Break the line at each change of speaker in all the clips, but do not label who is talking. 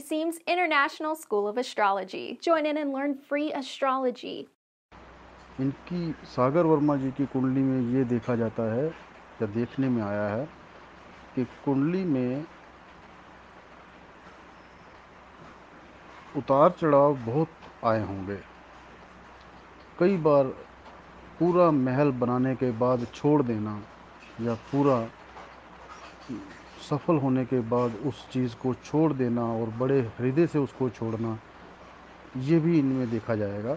Seam's International School of Astrology. Join in and learn free astrology.
इनकी सागर वर्मा जी की कुंडली में ये देखा जाता है, या देखने में आया है, कि कुंडली में उतार चढ़ाव बहुत आए होंगे कई बार पूरा महल बनाने के बाद छोड़ देना या पूरा सफल होने के बाद उस चीज़ को छोड़ देना और बड़े हृदय से उसको छोड़ना, ये भी इनमें देखा जाएगा।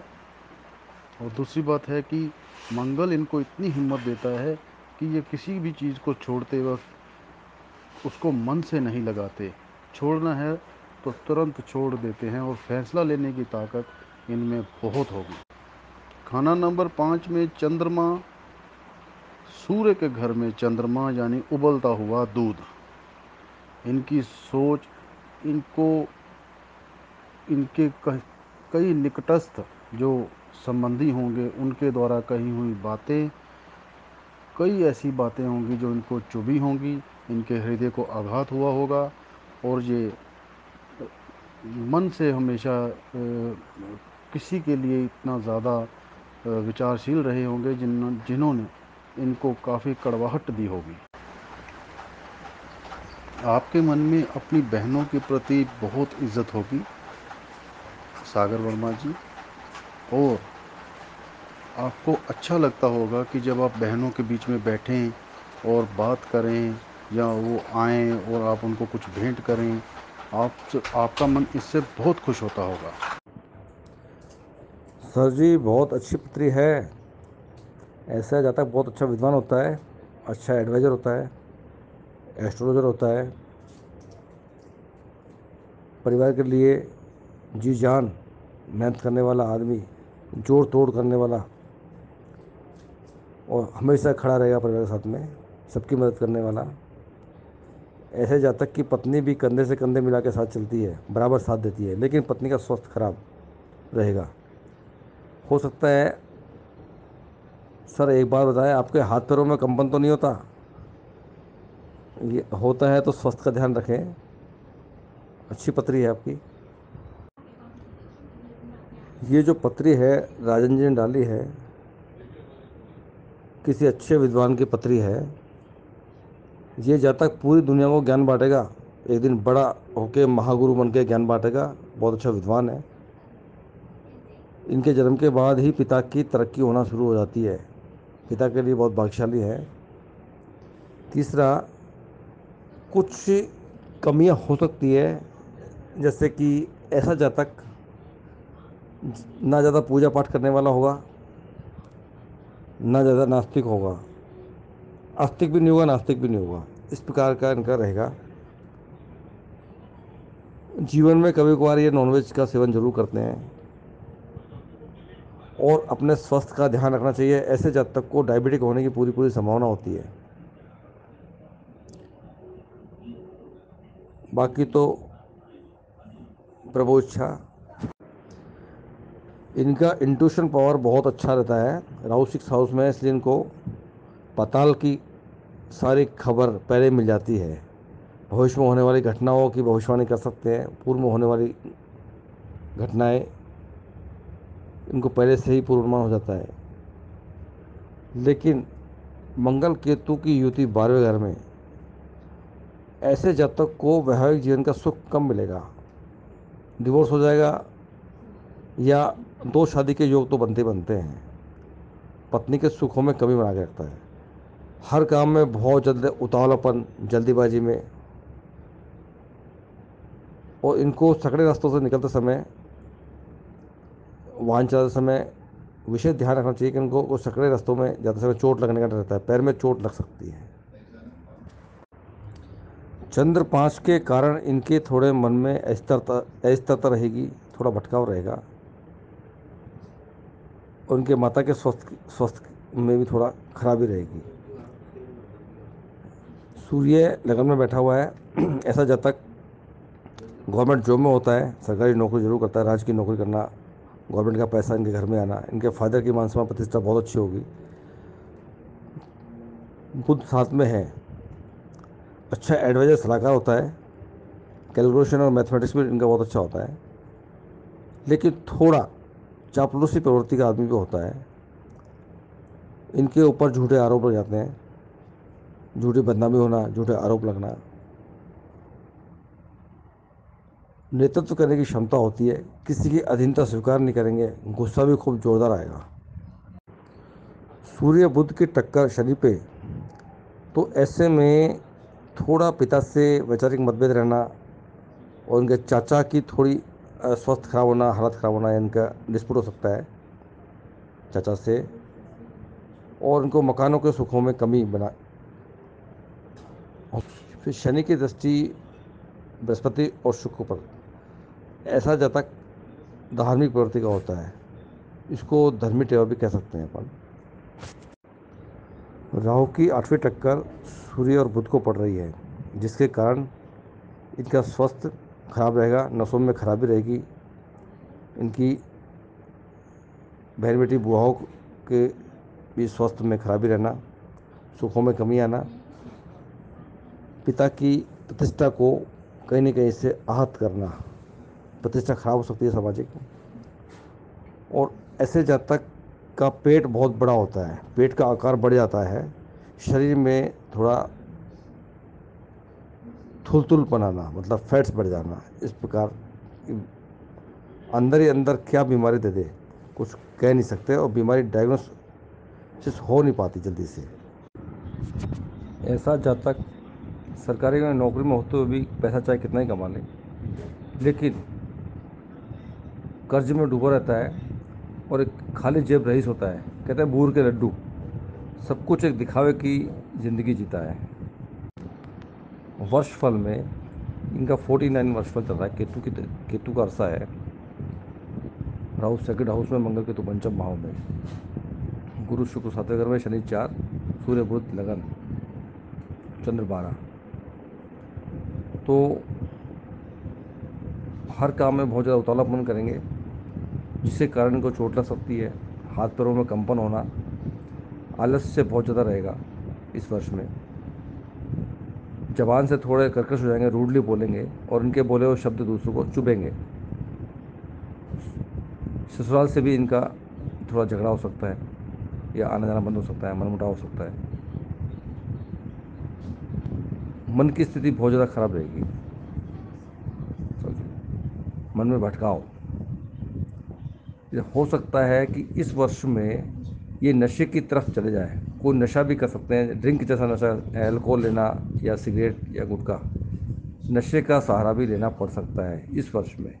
और दूसरी बात है कि मंगल इनको इतनी हिम्मत देता है कि ये किसी भी चीज़ को छोड़ते वक्त उसको मन से नहीं लगाते। छोड़ना है तो तुरंत छोड़ देते हैं और फैसला लेने की ताकत इनमें बहुत होगी। खाना नंबर पाँच में चंद्रमा, सूर्य के घर में चंद्रमा यानी उबलता हुआ दूध। इनकी सोच, इनको, इनके कई निकटस्थ जो संबंधी होंगे, उनके द्वारा कही हुई बातें, कई ऐसी बातें होंगी जो इनको चुभी होंगी, इनके हृदय को आघात हुआ होगा, और ये मन से हमेशा किसी के लिए इतना ज़्यादा विचारशील रहे होंगे जिन जिन्होंने इनको काफ़ी कड़वाहट दी होगी। आपके मन में अपनी बहनों के प्रति बहुत इज़्ज़त होगी, सागर वर्मा जी। और आपको अच्छा लगता होगा कि जब आप बहनों के बीच में बैठें और बात करें या वो आएँ और आप उनको कुछ भेंट करें, आप आपका मन इससे बहुत खुश होता होगा।
सर जी, बहुत अच्छी पुत्री है। ऐसा जातक बहुत अच्छा विद्वान होता है अच्छा एडवाइज़र होता है एस्ट्रोलॉजर होता है, परिवार के लिए जी जान, मेहनत करने वाला आदमी, जोड़ तोड़ करने वाला, और हमेशा खड़ा रहेगा परिवार के साथ में, सबकी मदद करने वाला। ऐसे जातक की पत्नी भी कंधे से कंधे मिला के साथ चलती है, बराबर साथ देती है, लेकिन पत्नी का स्वास्थ्य खराब रहेगा। हो सकता है, सर एक बार बताएँ, आपके हाथ पैरों में कंपन तो नहीं होता? ये होता है तो स्वास्थ्य का ध्यान रखें। अच्छी पत्री है आपकी। ये जो पत्री है, राजन जी ने डाली है, किसी अच्छे विद्वान की पत्री है। ये जब तक पूरी दुनिया को ज्ञान बांटेगा, एक दिन बड़ा होके महागुरु बन के ज्ञान बांटेगा, बहुत अच्छा विद्वान है। इनके जन्म के बाद ही पिता की तरक्की होना शुरू हो जाती है। पिता के लिए बहुत भाग्यशाली है। तीसरा कुछ कमियाँ हो सकती है, जैसे कि ऐसा जातक ना ज़्यादा पूजा पाठ करने वाला होगा, ना ज़्यादा नास्तिक होगा। आस्तिक भी नहीं होगा, नास्तिक भी नहीं होगा। इस प्रकार का इनका रहेगा। जीवन में कभी कभार ये नॉनवेज का सेवन ज़रूर करते हैं। और अपने स्वास्थ्य का ध्यान रखना चाहिए। ऐसे जातक को डायबिटिक होने की पूरी पूरी संभावना होती है। बाकी तो प्रभु इच्छा। इनका इंट्यूशन पावर बहुत अच्छा रहता है। राहु सिक्स हाउस में इसलिए इनको पताल की सारी खबर पहले मिल जाती है। भविष्य में होने वाली घटनाओं की भविष्यवाणी कर सकते हैं। पूर्व में होने वाली घटनाएँ इनको पहले से ही पूर्वानुमान हो जाता है। लेकिन मंगल केतु की युति बारहवें घर में ऐसे जातक को वैवाहिक जीवन का सुख कम मिलेगा? डिवोर्स हो जाएगा या दो शादी के योग तो बनते बनते हैं। पत्नी के सुखों में कमी बना के रखता है। हर काम में बहुत जल्द उतावलापन, जल्दीबाजी में और इनको सकड़े रास्तों से निकलते समय, वाहन चलाते समय विशेष ध्यान रखना चाहिए कि इनको सकड़े रास्तों में जाते समय चोट लगने का डर रहता है। पैर में चोट लग सकती है। चंद्र पाँच के कारण इनके थोड़े मन में अस्थिरता अस्थिरता रहेगी, थोड़ा भटकाव रहेगा। उनके माता के स्वस्थ स्वस्थ में भी थोड़ा खराबी रहेगी। सूर्य लगन में बैठा हुआ है। ऐसा जब तक गवर्नमेंट जॉब में होता है, सरकारी नौकरी ज़रूर करता है राज की नौकरी करना, गवर्नमेंट का पैसा इनके घर में आना, इनके फादर की मानसमा प्रतिष्ठा बहुत अच्छी होगी। बुद्ध साथ में है। अच्छा एडवाइज़र सलाहकार होता है कैलकुलेशन और मैथमेटिक्स में इनका बहुत अच्छा होता है, लेकिन थोड़ा चापलूसी प्रवृत्ति का आदमी भी होता है, इनके ऊपर झूठे आरोप लग जाते हैं, झूठी बदनामी होना, झूठे आरोप लगना। नेतृत्व करने की क्षमता होती है, किसी की अधीनता स्वीकार नहीं करेंगे, गुस्सा भी खूब जोरदार आएगा। सूर्य बुद्ध की टक्कर शनि पे तो ऐसे में थोड़ा पिता से वैचारिक मतभेद रहना और उनके चाचा की थोड़ी स्वास्थ्य खराब होना, हालत ख़राब होना इनका डिस्प्यूट हो सकता है, चाचा से। और उनको मकानों के सुखों में कमी बना। फिर शनि की दृष्टि बृहस्पति और शुक्र पर। ऐसा जातक धार्मिक प्रवृत्ति का होता है, इसको धर्मी टेवा भी कह सकते हैं अपन। राहु की आठवीं टक्कर सूर्य और बुध को पड़ रही है, जिसके कारण इनका स्वास्थ्य खराब रहेगा, नसों में खराबी रहेगी। इनकी बहन बेटी बुआओं के भी स्वास्थ्य में खराबी रहना, सुखों में कमी आना, पिता की प्रतिष्ठा को कहीं ना कहीं से आहत करना, प्रतिष्ठा खराब हो सकती है सामाजिक। और ऐसे जातक का पेट बहुत बड़ा होता है, पेट का आकार बढ़ जाता है शरीर में थोड़ा थुलथुल बनाना मतलब फैट्स बढ़ जाना, इस प्रकार अंदर ही अंदर क्या बीमारी दे दे, कुछ कह नहीं सकते और बीमारी डायग्नोसिस हो नहीं पाती जल्दी से। ऐसा जातक सरकारी में नौकरी में होते हुए भी पैसा चाहे कितना ही कमा ले, लेकिन कर्ज में डूबा रहता है और एक खाली जेब रईस होता है, कहते हैं बूर के लड्डू। सब कुछ एक दिखावे की ज़िंदगी जीता है। वर्ष फल में इनका 49 वर्ष फल चल रहा है। केतु की केतु का अरसा है। राहु सेकंड हाउस में, मंगल केतु पंचम भाव में। गुरु शुक्र सातवें घर में, शनि चार, सूर्य बुध लगन, चंद्र बारह। तो हर काम में बहुत ज़्यादा उतावलापन करेंगे जिससे कारण इनको चोट लग सकती है, हाथ पैरों में कंपन होना आलस से बहुत ज़्यादा रहेगा इस वर्ष में। जबान से थोड़े कर्कश हो जाएँगे, रूडली बोलेंगे और इनके बोले हुए शब्द दूसरों को चुभेंगे। ससुराल से भी इनका थोड़ा झगड़ा हो सकता है या आना जाना बंद हो सकता है, मनमुटाव हो सकता है। मन की स्थिति बहुत ज़्यादा खराब रहेगी। मन में भटकाव। हो सकता है कि इस वर्ष में ये नशे की तरफ़ चले जाए। कोई नशा भी कर सकते हैं। ड्रिंक जैसा नशा एल्कोहल लेना या सिगरेट या गुटखा, नशे का सहारा भी लेना पड़ सकता है इस वर्ष में।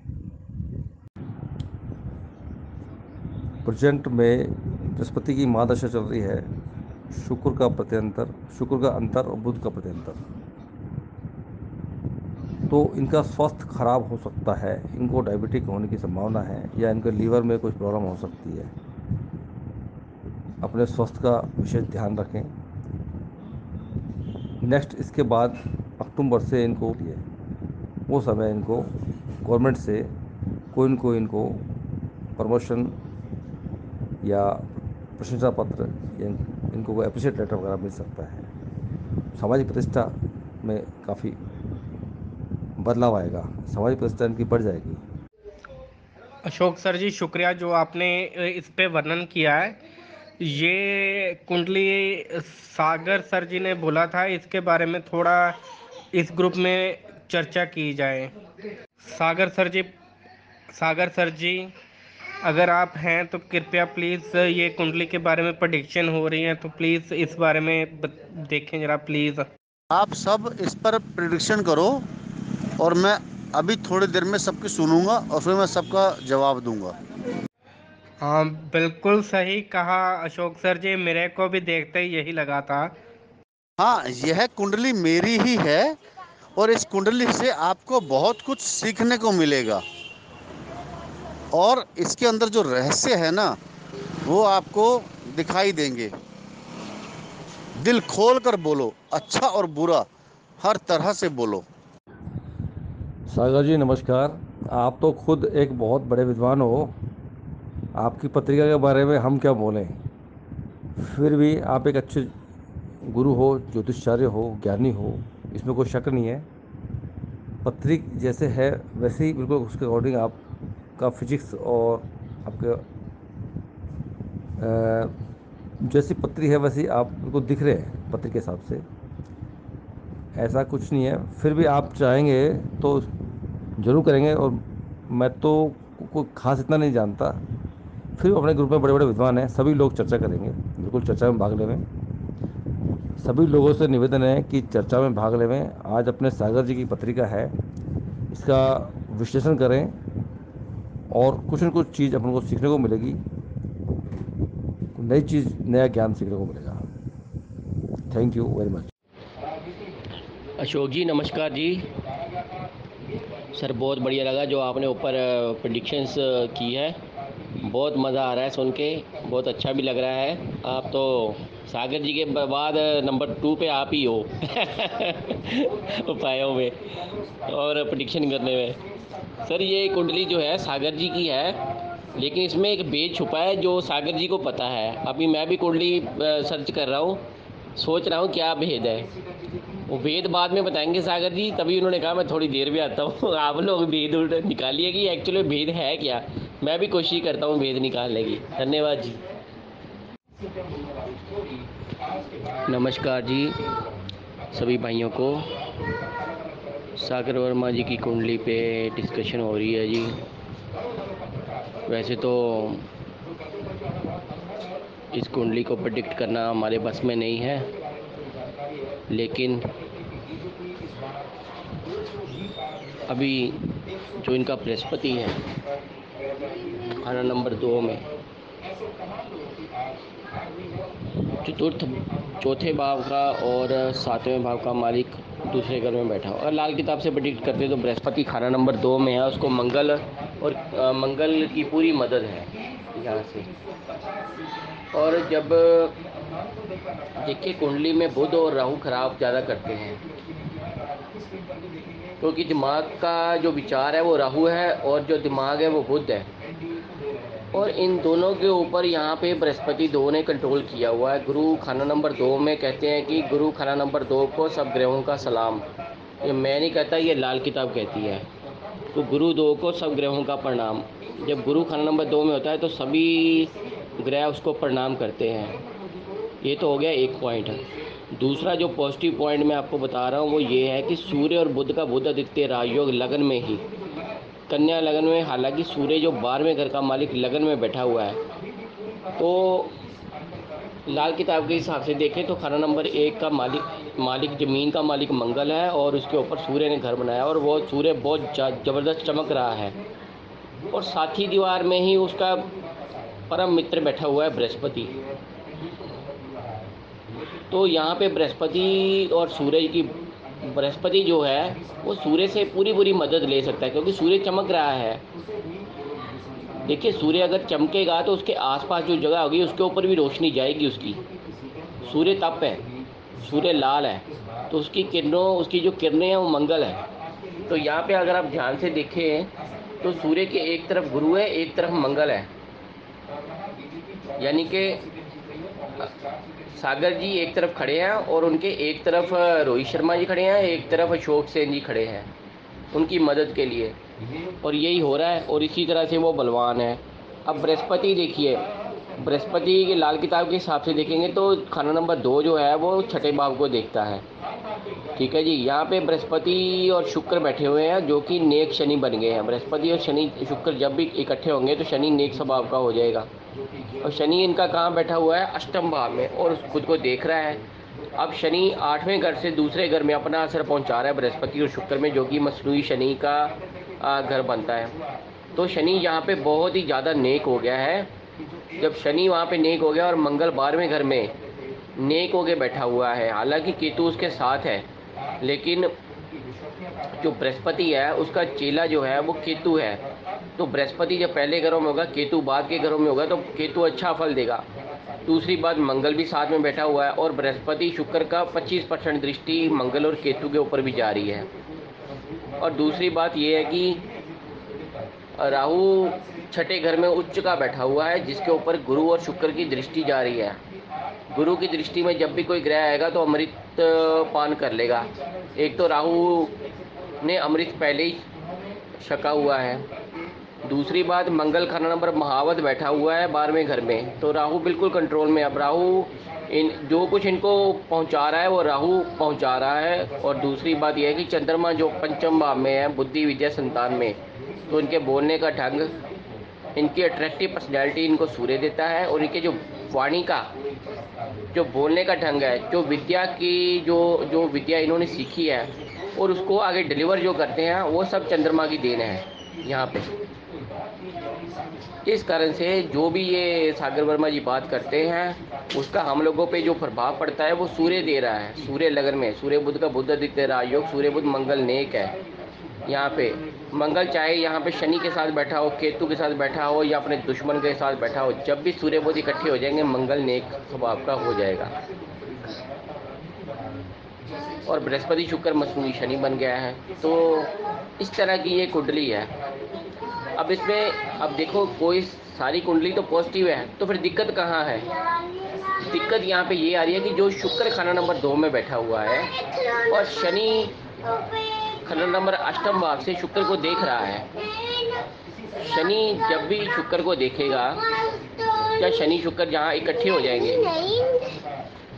प्रजेंट में बृहस्पति की महादशा चल रही है। शुक्र का प्रत्यंतर, शुक्र का अंतर और बुध का प्रत्यंतर। तो इनका स्वास्थ्य खराब हो सकता है। इनको डायबिटिक होने की संभावना है या इनके लीवर में कुछ प्रॉब्लम हो सकती है। अपने स्वास्थ्य का विशेष ध्यान रखें। नेक्स्ट इसके बाद अक्टूबर से इनको लिए। वो समय इनको गवर्नमेंट से कोई न कोई इनको प्रमोशन या प्रशंसा पत्र इनको कोई अप्रिशिएट लेटर वगैरह मिल सकता है। सामाजिक प्रतिष्ठा में काफ़ी बदलाव आएगा। सामाजिक प्रतिष्ठा इनकी बढ़ जाएगी।
अशोक सर जी, शुक्रिया जो आपने इस पे वर्णन किया है। ये कुंडली सागर सर जी ने बोला था, इसके बारे में थोड़ा इस ग्रुप में चर्चा की जाए। सागर सर जी, सागर सर जी, अगर आप हैं तो कृपया प्लीज़ ये कुंडली के बारे में प्रडिक्शन हो रही है तो प्लीज़ इस बारे में देखें जरा प्लीज़।
आप सब इस पर प्रडिक्शन करो और मैं अभी थोड़ी देर में सबकी सुनूँगा और फिर मैं सबका जवाब दूँगा।
हाँ बिल्कुल सही कहा अशोक सर जी मेरे को भी देखते ही यही लगा था।
हाँ यह कुंडली मेरी ही है और इस कुंडली से आपको बहुत कुछ सीखने को मिलेगा। और इसके अंदर जो रहस्य है ना वो आपको दिखाई देंगे। दिल खोल कर बोलो अच्छा और बुरा हर तरह से बोलो।
सागर जी नमस्कार। आप तो खुद एक बहुत बड़े विद्वान हो। आपकी पत्रिका के बारे में हम क्या बोलें? फिर भी आप एक अच्छे गुरु हो, ज्योतिषाचार्य हो, ज्ञानी हो, इसमें कोई शक नहीं है। पत्रिक जैसे है, वैसे ही बिल्कुल उसके अकॉर्डिंग आपका फिजिक्स और आपके जैसी पत्री है वैसी आप बिल्कुल दिख रहे हैं पत्री के हिसाब से। ऐसा कुछ नहीं है। फिर भी आप चाहेंगे तो ज़रूर करेंगे और मैं तो कोई खास इतना नहीं जानता। फिर अपने ग्रुप में बड़े बड़े विद्वान हैं, सभी लोग चर्चा करेंगे। बिल्कुल चर्चा में भाग लेवें। सभी लोगों से निवेदन है कि चर्चा में भाग लेवें। आज अपने सागर जी की पत्रिका है, इसका विश्लेषण करें और कुछ न कुछ चीज़ अपन को सीखने को मिलेगी। नई चीज़, नया ज्ञान सीखने को मिलेगा। Thank you very much
Ashok ji, नमस्कार जी। सर, बहुत बढ़िया लगा जो आपने ऊपर प्रडिक्शंस की है। बहुत मज़ा आ रहा है सुन के, बहुत अच्छा भी लग रहा है। आप तो सागर जी के बाद नंबर टू पे आप ही हो। उपायों में और प्रडिक्शन करने में। सर, ये कुंडली जो है, सागर जी की है, लेकिन इसमें एक भेद छुपा है जो सागर जी को पता है। अभी मैं भी कुंडली सर्च कर रहा हूँ, सोच रहा हूँ क्या भेद है। वो भेद बाद में बताएँगे सागर जी, तभी उन्होंने कहा, मैं थोड़ी देर में आता हूँ। आप लोग भेद निकालिए कि एक्चुअली भेद है क्या? मैं भी कोशिश करता हूँ भेद निकालने की। धन्यवाद जी। नमस्कार जी, सभी भाइयों को। सागर वर्मा जी की कुंडली पे डिस्कशन हो रही है जी। वैसे तो इस कुंडली को प्रडिक्ट करना हमारे बस में नहीं है, लेकिन अभी जो इनका बृहस्पति है खाना नंबर दो में। चतुर्थ चौथे भाव का और सातवें भाव का मालिक दूसरे घर में बैठा। हो अगर लाल किताब से प्रडिक्ट करते तो बृहस्पति खाना नंबर दो में है। उसको मंगल और अ, मंगल की पूरी मदद है। यहाँ से। और जब देखिए कुंडली में बुध और राहु खराब ज़्यादा करते हैं। क्योंकि दिमाग का जो विचार है वो राहु है और जो दिमाग है वो बुद्ध है। और इन दोनों के ऊपर यहाँ पे बृहस्पति दो ने कंट्रोल किया हुआ है। गुरु खाना नंबर दो में कहते हैं कि गुरु खाना नंबर दो को सब ग्रहों का सलाम। ये मैं नहीं कहता, ये लाल किताब कहती है। तो गुरु दो को सब ग्रहों का प्रणाम। जब गुरु खाना नंबर दो में होता है तो सभी ग्रह उसको प्रणाम करते हैं। ये तो हो गया एक पॉइंट दूसरा जो पॉजिटिव पॉइंट मैं आपको बता रहा हूँ, वो ये है कि सूर्य और बुध का बुध आदित्य राजयोग लगन में ही, कन्या लगन में, हालाँकि सूर्य जो बारहवें घर का मालिक लगन में बैठा हुआ है। तो लाल किताब के हिसाब से देखें तो खाना नंबर एक का मालिक मालिक, ज़मीन का मालिक मंगल है और उसके ऊपर सूर्य ने घर बनाया और वो सूर्य बहुत ज़बरदस्त चमक रहा है। और साथी दीवार में ही उसका परम मित्र बैठा हुआ है बृहस्पति। तो यहाँ पे बृहस्पति और सूरज की, बृहस्पति जो है, वो सूर्य से पूरी पूरी मदद ले सकता है, क्योंकि सूर्य चमक रहा है। देखिए, सूर्य अगर चमकेगा तो उसके आसपास जो जगह होगी, उसके ऊपर भी रोशनी जाएगी उसकी। सूर्य तप है, सूर्य लाल है तो उसकी किरणों, उसकी जो किरणें हैं, वो मंगल है। तो यहाँ पे अगर आप ध्यान से देखें तो सूर्य के एक तरफ़ गुरु है, एक तरफ़ मंगल है। यानी कि सागर जी एक तरफ़ खड़े हैं और उनके एक तरफ़ रोहित शर्मा जी खड़े हैं, एक तरफ़ अशोक सेन जी खड़े हैं, उनकी मदद के लिए। और यही हो रहा है और इसी तरह से वो बलवान है। अब बृहस्पति देखिए, बृहस्पति के लाल किताब के हिसाब से देखेंगे तो खाना नंबर दो जो है वो छठे भाव को देखता है। ठीक है जी, यहाँ पे बृहस्पति और शुक्र बैठे हुए हैं जो कि नेक शनि बन गए हैं। बृहस्पति और शनि, शुक्र जब भी इकट्ठे होंगे तो शनि नेक स्वभाव का हो जाएगा। और शनि इनका कहाँ बैठा हुआ है? अष्टम भाव में, और खुद को देख रहा है। अब शनि आठवें घर से दूसरे घर में अपना असर पहुँचा रहा है बृहस्पति और शुक्र में, जो कि मसनूई शनि का घर बनता है। तो शनि यहाँ पे बहुत ही ज़्यादा नेक हो गया है। जब शनि वहाँ पे नेक हो गया और मंगल बारहवें घर में नेक होके बैठा हुआ है। हालाँकि केतु उसके साथ है, लेकिन जो बृहस्पति है, उसका चेला जो है, वो केतु है। तो बृहस्पति जब पहले घरों में होगा, केतु बाद के घरों में होगा तो केतु अच्छा फल देगा। दूसरी बात, मंगल भी साथ में बैठा हुआ है और बृहस्पति शुक्र का 25 परसेंट दृष्टि मंगल और केतु के ऊपर भी जा रही है। और दूसरी बात यह है कि राहु छठे घर में उच्च का बैठा हुआ है, जिसके ऊपर गुरु और शुक्र की दृष्टि जा रही है। गुरु की दृष्टि में जब भी कोई ग्रह आएगा तो अमृत पान कर लेगा। एक तो राहु ने अमृत पहले ही छका हुआ है। दूसरी बात, मंगल खाना नंबर महावत बैठा हुआ है बारहवें घर में। तो राहु बिल्कुल कंट्रोल में अब राहु इन, जो कुछ इनको पहुँचा रहा है, वो राहु पहुँचा रहा है। और दूसरी बात यह है कि चंद्रमा जो पंचम भाव में है, बुद्धि विद्या संतान में तो इनके बोलने का ढंग, इनकी अट्रैक्टिव पर्सनैलिटी इनको सूर्य देता है। और इनके जो वाणी का, जो बोलने का ढंग है, जो विद्या की, जो जो विद्या इन्होंने सीखी है, और उसको आगे डिलीवर जो करते हैं, वो सब चंद्रमा की देन है, यहाँ पे। इस कारण से जो भी ये सागर वर्मा जी बात करते हैं, उसका हम लोगों पे जो प्रभाव पड़ता है, वो सूर्य दे रहा है, सूर्य लगन में। सूर्य बुद्ध का बुद्ध आदित्य राजयोग, सूर्य बुद्ध मंगल नेक है। यहाँ पे मंगल चाहे यहाँ पे शनि के साथ बैठा हो, केतु के साथ बैठा हो, या अपने दुश्मन के साथ बैठा हो, जब भी सूर्य बुद्ध इकट्ठे हो जाएँगे, मंगल नेक स्वभाव का हो जाएगा। और बृहस्पति शुक्र मसूरी शनि बन गया है। तो इस तरह की ये कुंडली है। अब इसमें, अब देखो, कोई सारी कुंडली तो पॉजिटिव है तो फिर दिक्कत कहाँ है? दिक्कत यहाँ पे ये आ रही है कि जो शुक्र खाना नंबर दो में बैठा हुआ है, और शनि खाना नंबर अष्टम भाव से शुक्र को देख रहा है। शनि जब भी शुक्र को देखेगा क्या शनि शुक्र जहाँ इकट्ठे हो जाएँगे।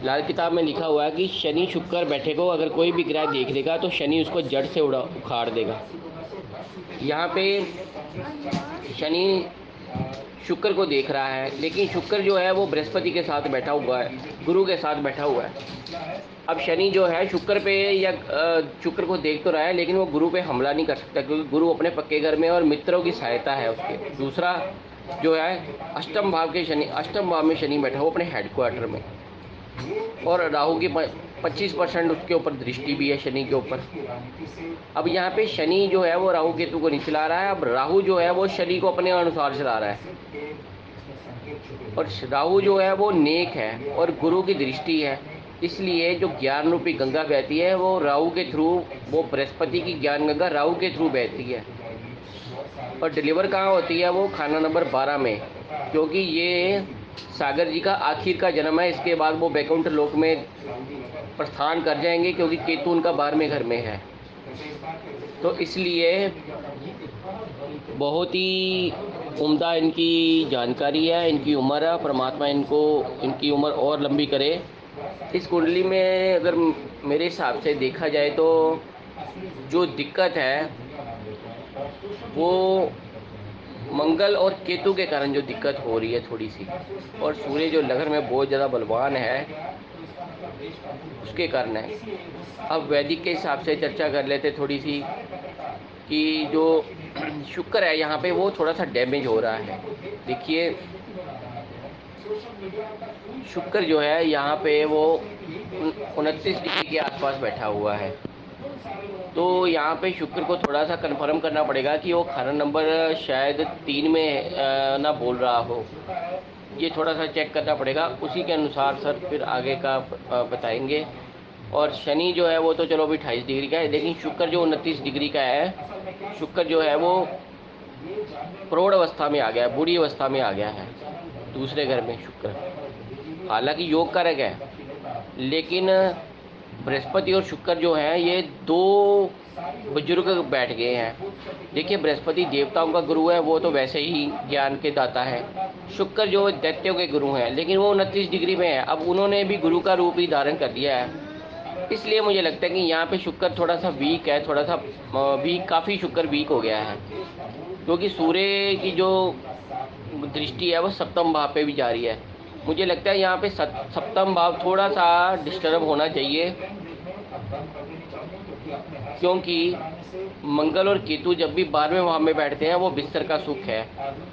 लाल किताब में लिखा हुआ है कि शनि शुक्र बैठे को अगर कोई भी ग्रह देख लेगा तो शनि उसको जड़ से उड़ा, उखाड़ देगा। यहाँ पे शनि शुक्र को देख रहा है, लेकिन शुक्र जो है वो बृहस्पति के साथ बैठा हुआ है, गुरु के साथ बैठा हुआ है। अब शनि जो है शुक्र पे या शुक्र को देख तो रहा है, लेकिन वो गुरु पे हमला नहीं कर सकता, क्योंकि गुरु अपने पक्के घर में और मित्रों की सहायता है उसके। दूसरा जो है, अष्टम भाव के शनि, अष्टम भाव में शनि बैठा, वो अपने हेडक्वार्टर में। और राहु की पच्चीस परसेंट उसके ऊपर दृष्टि भी है शनि के ऊपर। अब यहाँ पे शनि जो है वो राहु केतु को नहीं चला रहा है, अब राहु जो है वो शनि को अपने अनुसार चला रहा है। और राहु जो है वो नेक है और गुरु की दृष्टि है, इसलिए जो ज्ञान रूपी गंगा बहती है, वो राहु के थ्रू, वो बृहस्पति की ज्ञान गंगा राहु के थ्रू बहती है। और डिलीवर कहाँ होती है वो खाना नंबर बारह में, क्योंकि ये सागर जी का आखिर का जन्म है, इसके बाद वो बैकुंठ लोक में प्रस्थान कर जाएँगे क्योंकि केतु उनका बारहवें घर में है। तो इसलिए बहुत ही उम्दा इनकी जानकारी है, इनकी उम्र है, परमात्मा इनको, इनकी उम्र और लंबी करे। इस कुंडली में अगर मेरे हिसाब से देखा जाए तो जो दिक्कत है, वो मंगल और केतु के कारण जो दिक्कत हो रही है थोड़ी सी। और सूर्य जो लगन में बहुत ज़्यादा बलवान है उसके कारण है। अब वैदिक के हिसाब से चर्चा कर लेते थोड़ी सी कि जो शुक्र है यहाँ पे, वो थोड़ा सा डैमेज हो रहा है। देखिए, शुक्र जो है, यहाँ पे वो उनतीस डिग्री के आसपास बैठा हुआ है। तो यहाँ पे शुक्र को थोड़ा सा कंफर्म करना पड़ेगा कि वो खाना नंबर शायद तीन में ना बोल रहा हो। ये थोड़ा सा चेक करना पड़ेगा। उसी के अनुसार सर फिर आगे का बताएँगे। और शनि जो है वो तो चलो अभी अठाईस डिग्री का है। लेकिन शुक्र जो उनतीस डिग्री का है, शुक्र जो है वो प्रौढ़ अवस्था में आ गया है, बुरी अवस्था में आ गया है। दूसरे घर में शुक्र। हालाँकि योग कारक है, लेकिन बृहस्पति और शुक्र जो है, ये दो बुज़ुर्ग बैठ गए हैं। देखिए, बृहस्पति देवताओं का गुरु है, वो तो वैसे ही ज्ञान के दाता है। शुक्र जो दैत्यों के गुरु हैं, लेकिन वो उनतीस डिग्री में है। अब उन्होंने भी गुरु का रूप ही धारण कर दिया है। इसलिए मुझे लगता है कि यहाँ पे शुक्र थोड़ा सा वीक है, थोड़ा सा वीक काफ़ी शुक्र वीक हो गया है। क्योंकि सूर्य की जो दृष्टि है, वो सप्तम भाव पे भी जा रही है। मुझे लगता है यहाँ पे सप्तम भाव थोड़ा सा डिस्टर्ब होना चाहिए। क्योंकि मंगल और केतु जब भी बारहवें भाव में बैठते हैं, वो बिस्तर का सुख है।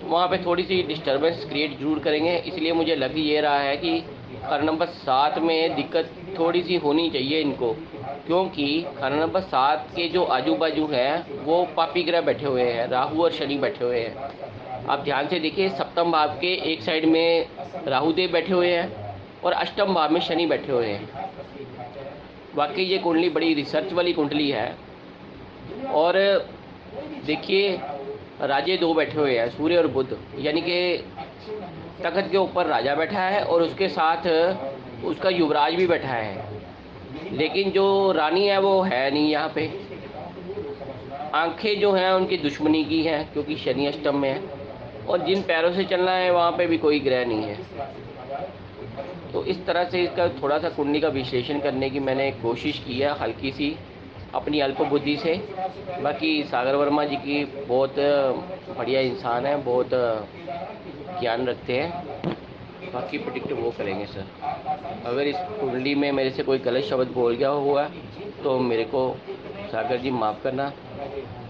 तो वहाँ पे थोड़ी सी डिस्टर्बेंस क्रिएट ज़रूर करेंगे। इसलिए मुझे लग ये रहा है कि खाना नंबर सात में दिक्कत थोड़ी सी होनी चाहिए इनको। क्योंकि खाना नंबर सात के जो आजू बाजू हैं, वो पापी ग्रह बैठे हुए हैं, राहु और शनि बैठे हुए हैं। आप ध्यान से देखिए, सप्तम भाव के एक साइड में राहुदेव बैठे हुए हैं और अष्टम भाव में शनि बैठे हुए हैं। वाकई ये कुंडली बड़ी रिसर्च वाली कुंडली है। और देखिए, राजे दो बैठे हुए हैं, सूर्य और बुद्ध यानी कि तखत के ऊपर राजा बैठा है और उसके साथ उसका युवराज भी बैठा है। लेकिन जो रानी है, वो है नहीं यहाँ पे। आँखें जो हैं, उनकी दुश्मनी की हैं, क्योंकि शनि अष्टम में है। और जिन पैरों से चलना है, वहाँ पे भी कोई ग्रह नहीं है। तो इस तरह से इसका थोड़ा सा कुंडली का विश्लेषण करने की मैंने कोशिश की है, हल्की सी, अपनी अल्प बुद्धि से। बाकी सागर वर्मा जी की बहुत बढ़िया इंसान है, बहुत ज्ञान रखते हैं। बाकी प्रोडिक्ट वो करेंगे सर अगर इस कुंडली में मेरे से कोई गलत शब्द बोल गया हुआ तो मेरे को सागर जी माफ़ करना।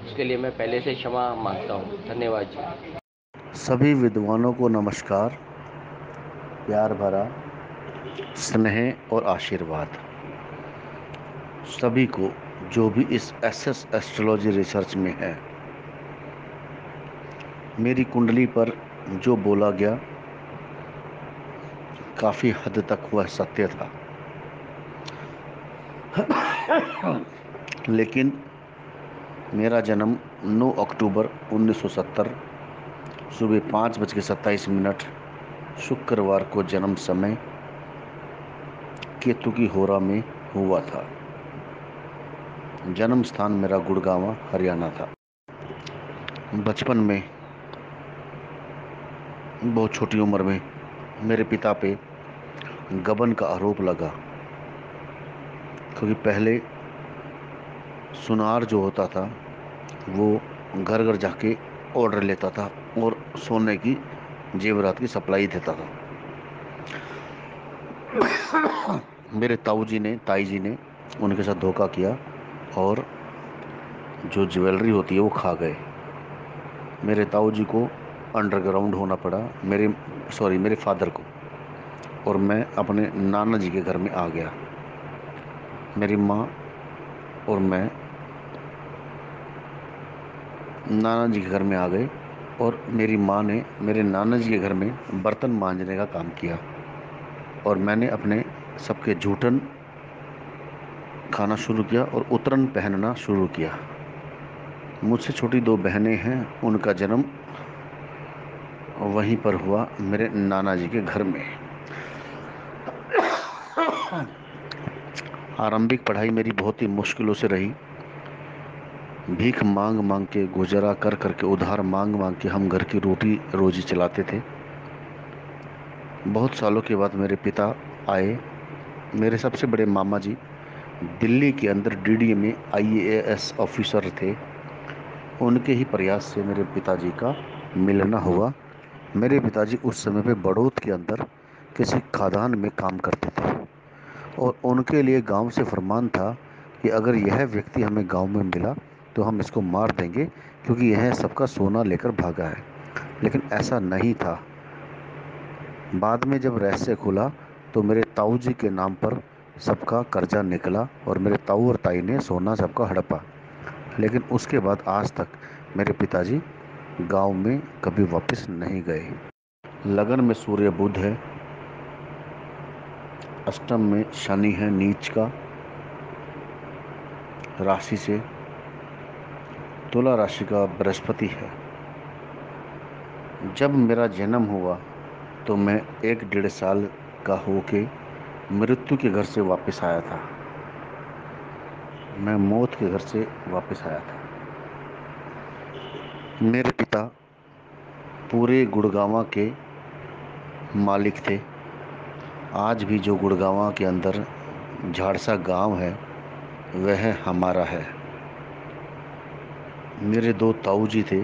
उसके लिए मैं पहले से क्षमा माँगता हूँ। धन्यवाद जी।
सभी विद्वानों को नमस्कार। प्यार भरा स्नेह और आशीर्वाद। सभी को जो भी इस एस एस एस्ट्रोलॉजी रिसर्च में है, मेरी कुंडली पर जो बोला गया, काफ़ी हद तक वह सत्य था। लेकिन मेरा जन्म 9 अक्टूबर 1970 सुबह पाँच बज के सत्ताईस मिनट, शुक्रवार को जन्म समय केतु की होरा में हुआ था। जन्म स्थान मेरा गुड़गांव, हरियाणा था। बचपन में, बहुत छोटी उम्र में, मेरे पिता पे गबन का आरोप लगा। क्योंकि पहले सुनार जो होता था, वो घर घर जाके ऑर्डर लेता था और सोने की जेवरात की सप्लाई देता था। मेरे ताऊ जी ने ताई जी ने उनके साथ धोखा किया और जो ज्वेलरी होती है वो खा गए। मेरे ताऊ जी को अंडरग्राउंड होना पड़ा, मेरे, सॉरी, मेरे फादर को और मैं अपने नाना जी के घर में आ गया। मेरी माँ और मैं नाना जी के घर में आ गए और मेरी माँ ने मेरे नाना जी के घर में बर्तन मांजने का काम किया और मैंने अपने सबके जूठन खाना शुरू किया और उतरन पहनना शुरू किया। मुझसे छोटी दो बहनें हैं, उनका जन्म वहीं पर हुआ मेरे नाना जी के घर में। आरंभिक पढ़ाई मेरी बहुत ही मुश्किलों से रही। भीख मांग मांग के गुजारा कर कर के उधार मांग मांग के हम घर की रोटी रोजी चलाते थे। बहुत सालों के बाद मेरे पिता आए मेरे सबसे बड़े मामा जी दिल्ली के अंदर डीडी में आईएएस ऑफिसर थे। उनके ही प्रयास से मेरे पिताजी का मिलना हुआ। मेरे पिताजी उस समय पे बड़ौद के अंदर किसी खादान में काम करते थे। और उनके लिए गाँव से फरमान था कि अगर यह व्यक्ति हमें गाँव में मिला तो हम इसको मार देंगे, क्योंकि यह सबका सोना लेकर भागा है। लेकिन ऐसा नहीं था। बाद में जब रहस्य खुला तो मेरे ताऊ जी के नाम पर सबका कर्जा निकला और मेरे ताऊ और ताई ने सोना सबका हड़पा लेकिन उसके बाद आज तक मेरे पिताजी गाँव में कभी वापस नहीं गए। लगन में सूर्य बुध है, अष्टम में शनि है नीच का राशि से। तुला राशि का बृहस्पति है। जब मेरा जन्म हुआ तो मैं एक डेढ़ साल का होके मृत्यु के घर से वापस आया था। मैं मौत के घर से वापस आया था। मेरे पिता पूरे गुड़गावा के मालिक थे। आज भी जो गुड़गावा के अंदर झाड़सा गाँव है, वह हमारा है। मेरे दो ताऊ जी थे,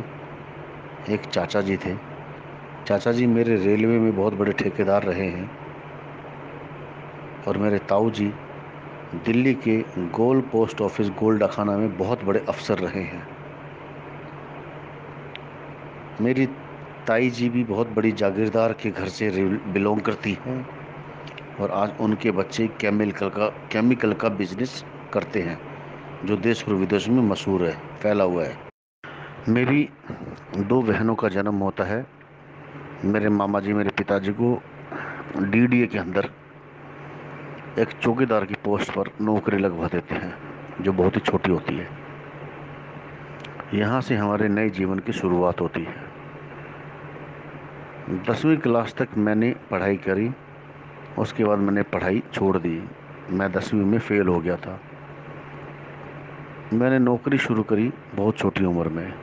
एक चाचा जी थे। चाचा जी मेरे रेलवे में बहुत बड़े ठेकेदार रहे हैं। और मेरे ताऊ जी दिल्ली के गोल पोस्ट ऑफ़िस गोल डाखाना में बहुत बड़े अफसर रहे हैं। मेरी ताई जी भी बहुत बड़ी जागीरदार के घर से बिलोंग करती हैं और आज उनके बच्चे केमिकल का केमिकल का बिज़नेस करते हैं, जो देश और विदेश में मशहूर है, फैला हुआ है। मेरी दो बहनों का जन्म होता है। मेरे मामा जी, मेरे पिताजी को डीडीए के अंदर एक चौकीदार की पोस्ट पर नौकरी लगवा देते हैं, जो बहुत ही छोटी होती है। यहाँ से हमारे नए जीवन की शुरुआत होती है। दसवीं क्लास तक मैंने पढ़ाई करी, उसके बाद मैंने पढ़ाई छोड़ दी। मैं दसवीं में फ़ेल हो गया था।
मैंने नौकरी शुरू करी बहुत छोटी उम्र में,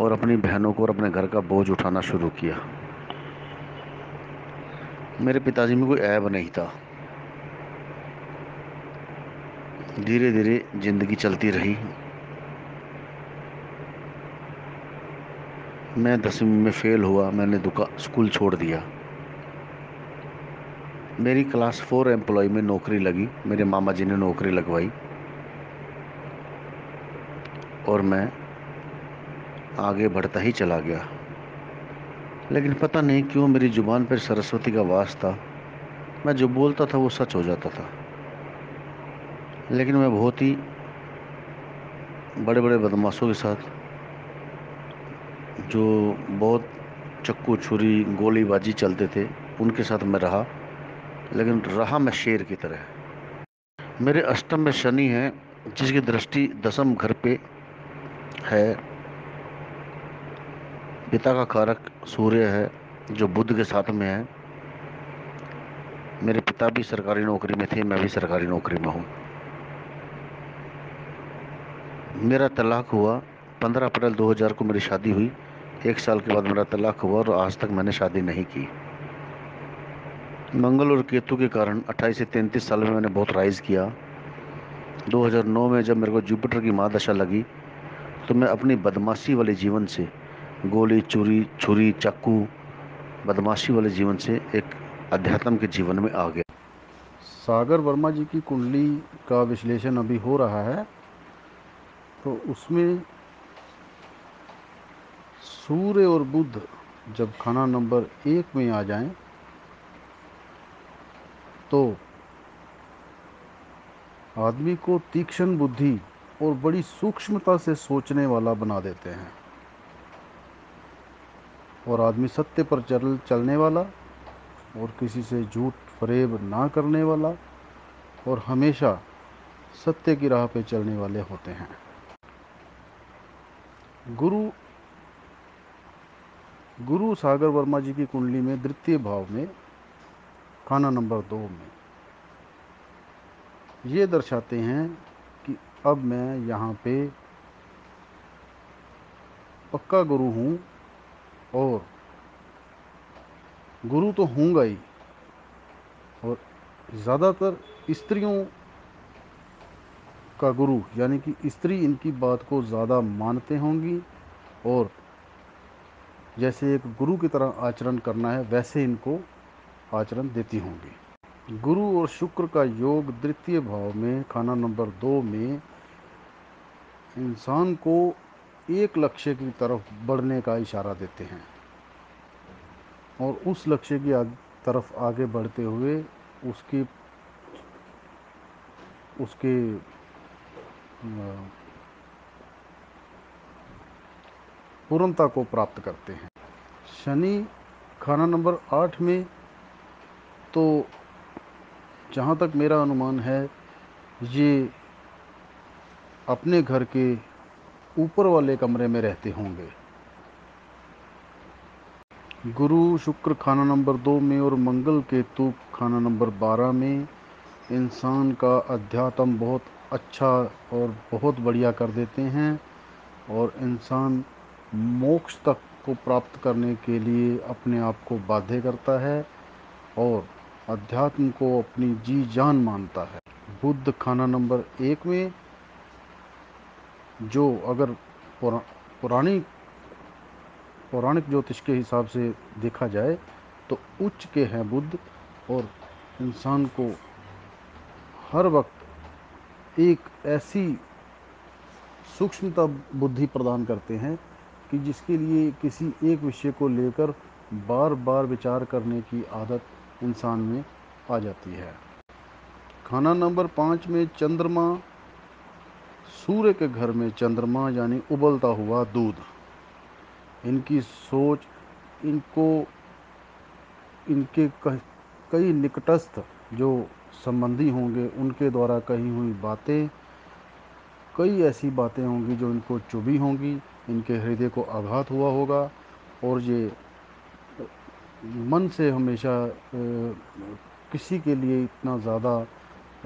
और अपनी बहनों को और अपने घर का बोझ उठाना शुरू किया। मेरे पिताजी में कोई ऐब नहीं था। धीरे धीरे ज़िंदगी चलती रही। मैं दसवीं में फ़ेल हुआ, मैंने दुकान स्कूल छोड़ दिया। मेरी क्लास फोर एम्प्लॉय में नौकरी लगी, मेरे मामा जी ने नौकरी लगवाई। और मैं आगे बढ़ता ही चला गया। लेकिन पता नहीं क्यों मेरी ज़ुबान पर सरस्वती का वास था। मैं जो बोलता था वो सच हो जाता था। लेकिन मैं बहुत ही बड़े बड़े बदमाशों के साथ जो बहुत चक्कू छुरी गोलीबाजी चलते थे, उनके साथ मैं रहा। लेकिन रहा मैं शेर की तरह। मेरे अष्टम में शनि है, जिसकी दृष्टि दसम घर पे है। पिता का कारक सूर्य है, जो बुद्ध के साथ में है। मेरे पिता भी सरकारी नौकरी में थे, मैं भी सरकारी नौकरी में हूँ। मेरा तलाक हुआ पंद्रह अप्रैल 2000 को मेरी शादी हुई। एक साल के बाद मेरा तलाक हुआ और आज तक मैंने शादी नहीं की। मंगल और केतु के कारण 28 से 33 साल में मैंने बहुत राइज किया। 2009 में जब मेरे को जुपिटर की महादशा लगी तो मैं अपनी बदमाशी वाले जीवन से, गोली, चोरी, छुरी, चाकू, बदमाशी वाले जीवन से एक अध्यात्म के जीवन में आ गया। सागर वर्मा जी की कुंडली का विश्लेषण अभी हो रहा है। तो उसमें सूर्य और बुध जब खाना नंबर एक में आ जाएँ तो आदमी को तीक्ष्ण बुद्धि और बड़ी सूक्ष्मता से सोचने वाला बना देते हैं। और आदमी सत्य पर चल, चलने वाला और किसी से झूठ फरेब ना करने वाला और हमेशा सत्य की राह पे चलने वाले होते हैं। गुरु गुरु सागर वर्मा जी की कुंडली में द्वितीय भाव में, खाना नंबर दो में। ये दर्शाते हैं कि अब मैं यहाँ पे पक्का गुरु हूँ और गुरु तो हूँगा ही। और ज़्यादातर स्त्रियों का गुरु, यानी कि स्त्री इनकी बात को ज़्यादा मानते होंगी और जैसे एक गुरु की तरह आचरण करना है, वैसे इनको आचरण देती होंगी। गुरु और शुक्र का योग द्वितीय भाव में, खाना नंबर दो में, इंसान को एक लक्ष्य की तरफ़ बढ़ने का इशारा देते हैं और उस लक्ष्य की तरफ़ आगे बढ़ते हुए उसकी, उसके पूर्णता को प्राप्त करते हैं। शनि खाना नंबर आठ में तो जहाँ तक मेरा अनुमान है, ये अपने घर के ऊपर वाले कमरे में रहते होंगे। गुरु शुक्र खाना नंबर दो में और मंगल केतु खाना नंबर बारह में, इंसान का अध्यात्म बहुत अच्छा और बहुत बढ़िया कर देते हैं और इंसान मोक्ष तक को प्राप्त करने के लिए अपने आप को बाध्य करता है और अध्यात्म को अपनी जी जान मानता है। बुद्ध खाना नंबर एक में जो अगर पुरा, पुरानी पौराणिक ज्योतिष के हिसाब से देखा जाए तो उच्च के हैं बुद्ध और इंसान को हर वक्त एक ऐसी सूक्ष्मता बुद्धि प्रदान करते हैं कि जिसके लिए किसी एक विषय को लेकर बार बार विचार करने की आदत इंसान में आ जाती है। खाना नंबर पाँच में चंद्रमा, सूर्य के घर में चंद्रमा यानी उबलता हुआ दूध। इनकी सोच, इनको, इनके कई निकटस्थ जो संबंधी होंगे, उनके द्वारा कही हुई बातें, कई ऐसी बातें होंगी जो इनको चुभी होंगी, इनके हृदय को आघात हुआ होगा, और ये मन से हमेशा किसी के लिए इतना ज़्यादा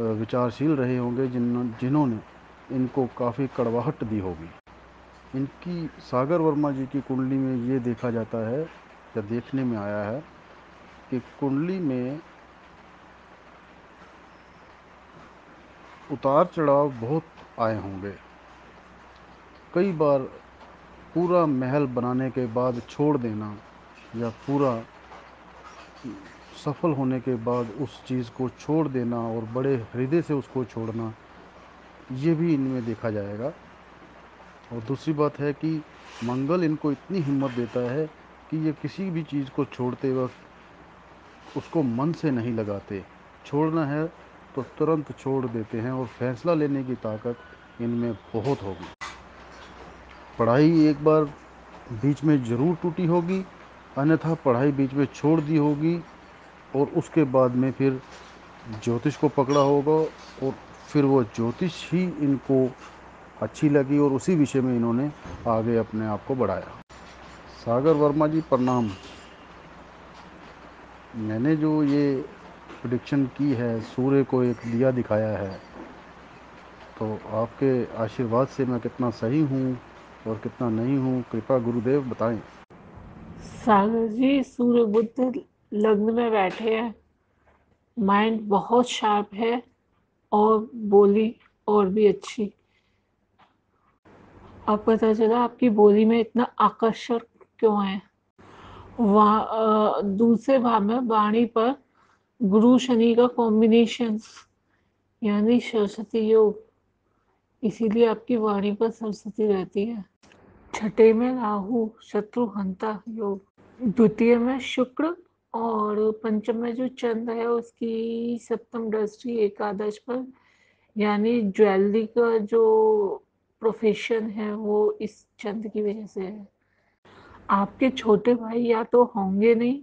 विचारशील रहे होंगे जिन, जिन्होंने इनको काफ़ी कड़वाहट दी होगी। इनकी सागर वर्मा जी की कुंडली में ये देखा जाता है, या देखने में आया है, कि कुंडली में उतार चढ़ाव बहुत आए होंगे। कई बार पूरा महल बनाने के बाद छोड़ देना या पूरा सफल होने के बाद उस चीज़ को छोड़ देना और बड़े हृदय से उसको छोड़ना, ये भी इनमें देखा जाएगा। और दूसरी बात है कि मंगल इनको इतनी हिम्मत देता है कि ये किसी भी चीज़ को छोड़ते वक्त उसको मन से नहीं लगाते। छोड़ना है तो तुरंत छोड़ देते हैं और फैसला लेने की ताकत इनमें बहुत होगी। पढ़ाई एक बार बीच में ज़रूर टूटी होगी, अन्यथा पढ़ाई बीच में छोड़ दी होगी और उसके बाद में फिर ज्योतिष को पकड़ा होगा और फिर वो ज्योतिष ही इनको अच्छी लगी और उसी विषय में इन्होंने आगे अपने आप को बढ़ाया। सागर वर्मा जी प्रणाम। मैंने जो ये प्रिडिक्शन की है, सूर्य को एक दिया दिखाया है। तो आपके आशीर्वाद से मैं कितना सही हूँ और कितना नहीं हूँ, कृपा गुरुदेव बताएँ।
सागर जी, सूर्य बुद्ध लग्न में बैठे हैं। माइंड बहुत शार्प है और बोली और भी अच्छी। अब पता चला आपकी बोली में इतना आकर्षक क्यों है? वहाँ दूसरे भाव में वाणी पर गुरु शनि का कॉम्बिनेशन यानी सरस्वती योग। इसीलिए आपकी वाणी पर सरस्वती रहती है। छठे में राहु, शत्रु हंता योग। द्वितीय में शुक्र और पंचम में जो चंद्र है, उसकी सप्तम दृष्टि एकादश पर, यानी ज्वेलरी का जो प्रोफेशन है, वो इस चंद्र की वजह से है। आपके छोटे भाई या तो होंगे नहीं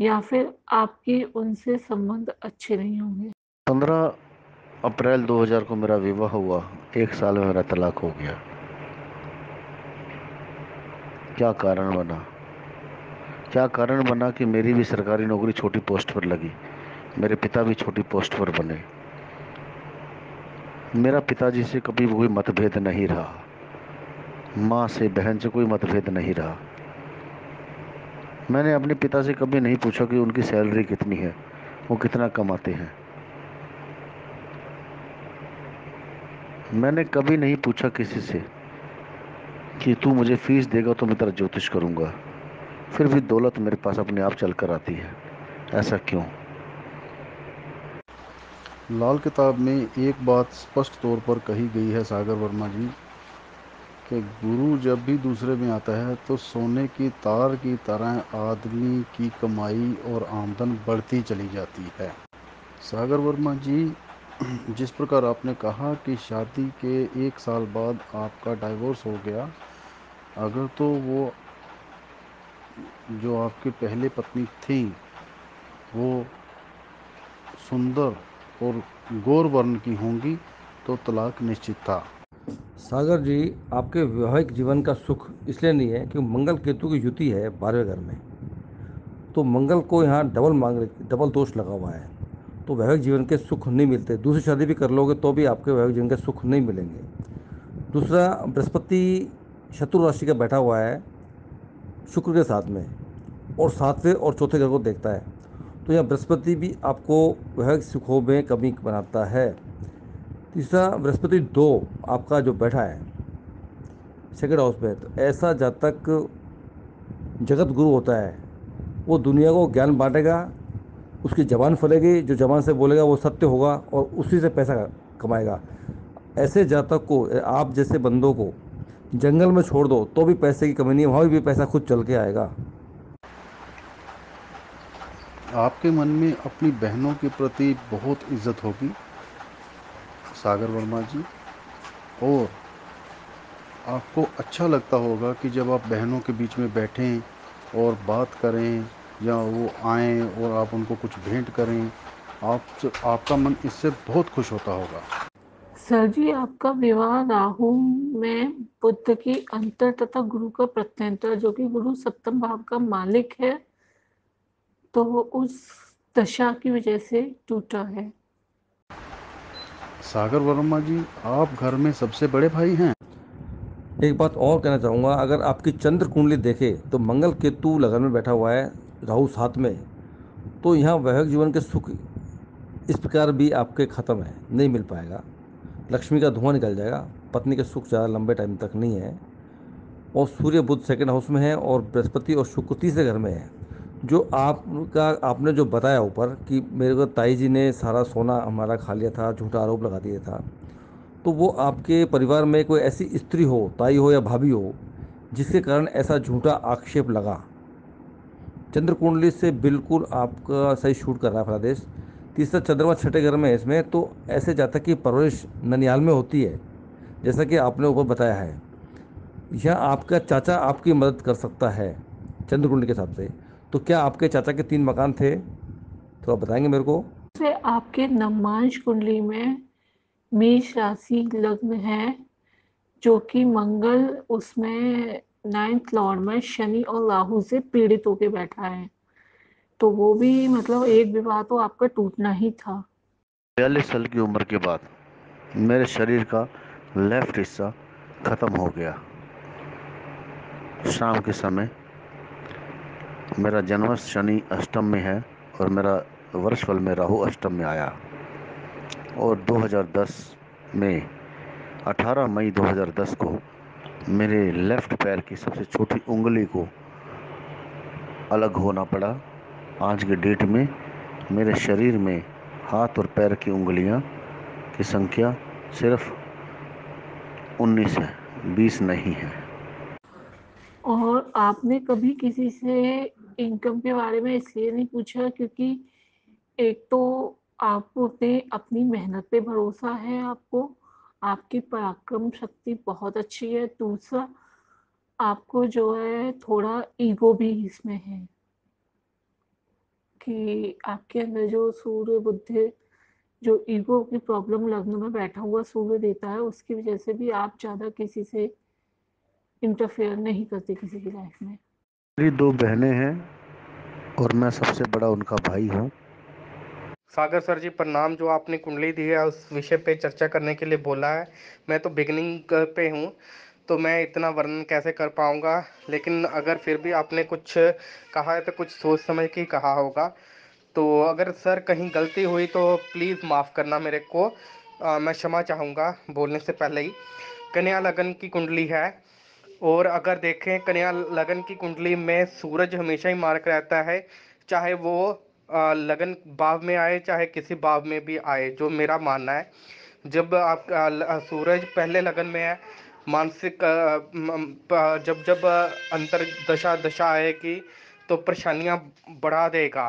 या फिर आपके उनसे संबंध अच्छे नहीं होंगे?
पंद्रह अप्रैल 2000 को मेरा विवाह हुआ। एक साल में मेरा तलाक हो गया। क्या कारण बना? क्या कारण बना कि मेरी भी सरकारी नौकरी छोटी पोस्ट पर लगी? मेरे पिता भी छोटी पोस्ट पर बने। मेरा पिताजी से कभी कोई मतभेद नहीं रहा। माँ से बहन से कोई मतभेद नहीं रहा। मैंने अपने पिता से कभी नहीं पूछा कि उनकी सैलरी कितनी है, वो कितना कमाते हैं। मैंने कभी नहीं पूछा किसी से कि तू मुझे फ़ीस देगा तो मैं तेरा ज्योतिष करूँगा। फिर भी दौलत मेरे पास अपने आप चल कर आती है। ऐसा क्यों?
लाल किताब में एक बात स्पष्ट तौर पर कही गई है, सागर वर्मा जी। कि गुरु जब भी दूसरे में आता है तो सोने की तार की तरह आदमी की कमाई और आमदन बढ़ती चली जाती है। सागर वर्मा जी, जिस प्रकार आपने कहा कि शादी के एक साल बाद आपका डाइवोर्स हो गया, अगर तो वो जो आपकी पहले पत्नी थी, वो सुंदर और गौर वर्ण की होंगी तो तलाक निश्चित था।
सागर जी, आपके वैवाहिक जीवन का सुख इसलिए नहीं है क्योंकि मंगल केतु की युति है बारहवें घर में। तो मंगल को यहाँ डबल मांग डबल दोष लगा हुआ है। तो वैवाहिक जीवन के सुख नहीं मिलते। दूसरी शादी भी कर लोगे तो भी आपके वैवाहिक जीवन के सुख नहीं मिलेंगे। दूसरा, बृहस्पति शत्रु राशि का बैठा हुआ है, शुक्र के साथ में, और सातवें और चौथे घर को देखता है। तो यहाँ बृहस्पति भी आपको वैवाहिक सुखों में कमी बनाता है। तीसरा, बृहस्पति दो आपका जो बैठा है सेकेंड हाउस में तो ऐसा जातक जगत गुरु होता है, वो दुनिया को ज्ञान बांटेगा, उसकी जबान फलेगी, जो जबान से बोलेगा वो सत्य होगा और उसी से पैसा कमाएगा। ऐसे जातक को, आप जैसे बंदों को जंगल में छोड़ दो तो भी पैसे की कमी नहीं, वहाँ भी पैसा खुद चल के आएगा।
आपके मन में अपनी बहनों के प्रति बहुत इज़्ज़त होगी? सागर वर्मा जी, और आपको अच्छा लगता होगा कि जब आप बहनों के बीच में बैठें और बात करें या वो आएँ और आप उनको कुछ भेंट करें, आप आपका मन इससे बहुत खुश होता होगा।
सर जी, आपका विवाह राहु में बुद्ध की अंतर तथा गुरु का प्रत्यंतर, जो कि गुरु सप्तम भाव का मालिक है तो उस दशा की वजह से टूटा है।
सागर वर्मा जी, आप घर में सबसे बड़े भाई हैं।
एक बात और कहना चाहूँगा, अगर आपकी चंद्र कुंडली देखे तो मंगल केतु लगन में बैठा हुआ है राहु साथ में तो यहाँ वैवाहिक जीवन के सुख इस प्रकार भी आपके ख़त्म है, नहीं मिल पाएगा। लक्ष्मी का धुआँ निकल जाएगा, पत्नी के सुख ज़्यादा लंबे टाइम तक नहीं है, और सूर्य बुध सेकेंड हाउस में है और बृहस्पति और शुक्र तीसरे घर में है। जो आपका, आपने जो बताया ऊपर कि मेरे को ताई जी ने सारा सोना हमारा खा लिया था, झूठा आरोप लगा दिया था तो वो आपके परिवार में कोई ऐसी स्त्री हो, ताई हो या भाभी हो, जिसके कारण ऐसा झूठा आक्षेप लगा? चंद्र कुंडली से बिल्कुल आपका सही शूट कर रहा है प्रदेश। तीसरा चंद्रमा छठे घर में है इसमें तो ऐसे जातक की परवरिश ननियाल में होती है, जैसा कि आपने ऊपर बताया है। यह आपका चाचा आपकी मदद कर सकता है चंद्र कुंडली के हिसाब से? तो क्या आपके चाचा के तीन मकान थे? तो आप बताएँगे मेरे को।
से आपके नमांश कुंडली में मेष राशि लग्न है जो कि मंगल उसमें नाइन्थ लॉर्ड में शनि और राहु से पीड़ित होके बैठा है। तो वो भी मतलब एक विवाह तो आपका टूटना ही था।
बयालीस साल की उम्र के बाद मेरे शरीर का लेफ़्ट हिस्सा ख़त्म हो गया। शाम के समय मेरा जन्म शनि अष्टम में है और मेरा वर्षफल में राहु अष्टम में आया। और 2010 में 18 मई 2010 को मेरे लेफ़्ट पैर की सबसे छोटी उंगली को अलग होना पड़ा। आज के डेट में मेरे शरीर में हाथ और पैर की उंगलियाँ की संख्या सिर्फ़ 19 है 20 नहीं है।
और आपने कभी किसी से इनकम के बारे में इसलिए नहीं पूछा क्योंकि एक तो आपको अपने अपनी मेहनत पे भरोसा है आपको, आपकी पराक्रम शक्ति बहुत अच्छी है। दूसरा, आपको जो है थोड़ा ईगो भी इसमें है कि आपके अंदर जो सूर्य बुद्धि, जो ईगो की प्रॉब्लम लग्न में बैठा हुआ सूर्य देता है, उसकी वजह से भी आप ज़्यादा किसी से इंटरफेयर नहीं करते किसी की लाइफ में।
मेरी दो बहनें हैं और मैं सबसे बड़ा उनका भाई हूँ।
सागर सर जी प्रणाम जो आपने कुंडली दी है उस विषय पे चर्चा करने के लिए बोला है। मैं तो बिगनिंग पे हूँ तो मैं इतना वर्णन कैसे कर पाऊँगा? लेकिन अगर फिर भी आपने कुछ कहा है तो कुछ सोच समझ के कहा होगा। तो अगर सर कहीं गलती हुई तो प्लीज़ माफ़ करना मेरे को। आ, मैं क्षमा चाहूँगा बोलने से पहले ही। कन्या लगन की कुंडली है और अगर देखें कन्या लगन की कुंडली में सूरज हमेशा ही मार्क रहता है, चाहे वो लगन भाव में आए, चाहे किसी भाव में भी आए, जो मेरा मानना है। जब आप सूरज पहले लगन में है, मानसिक जब जब अंतर दशा दशा आएगी तो परेशानियाँ बढ़ा देगा।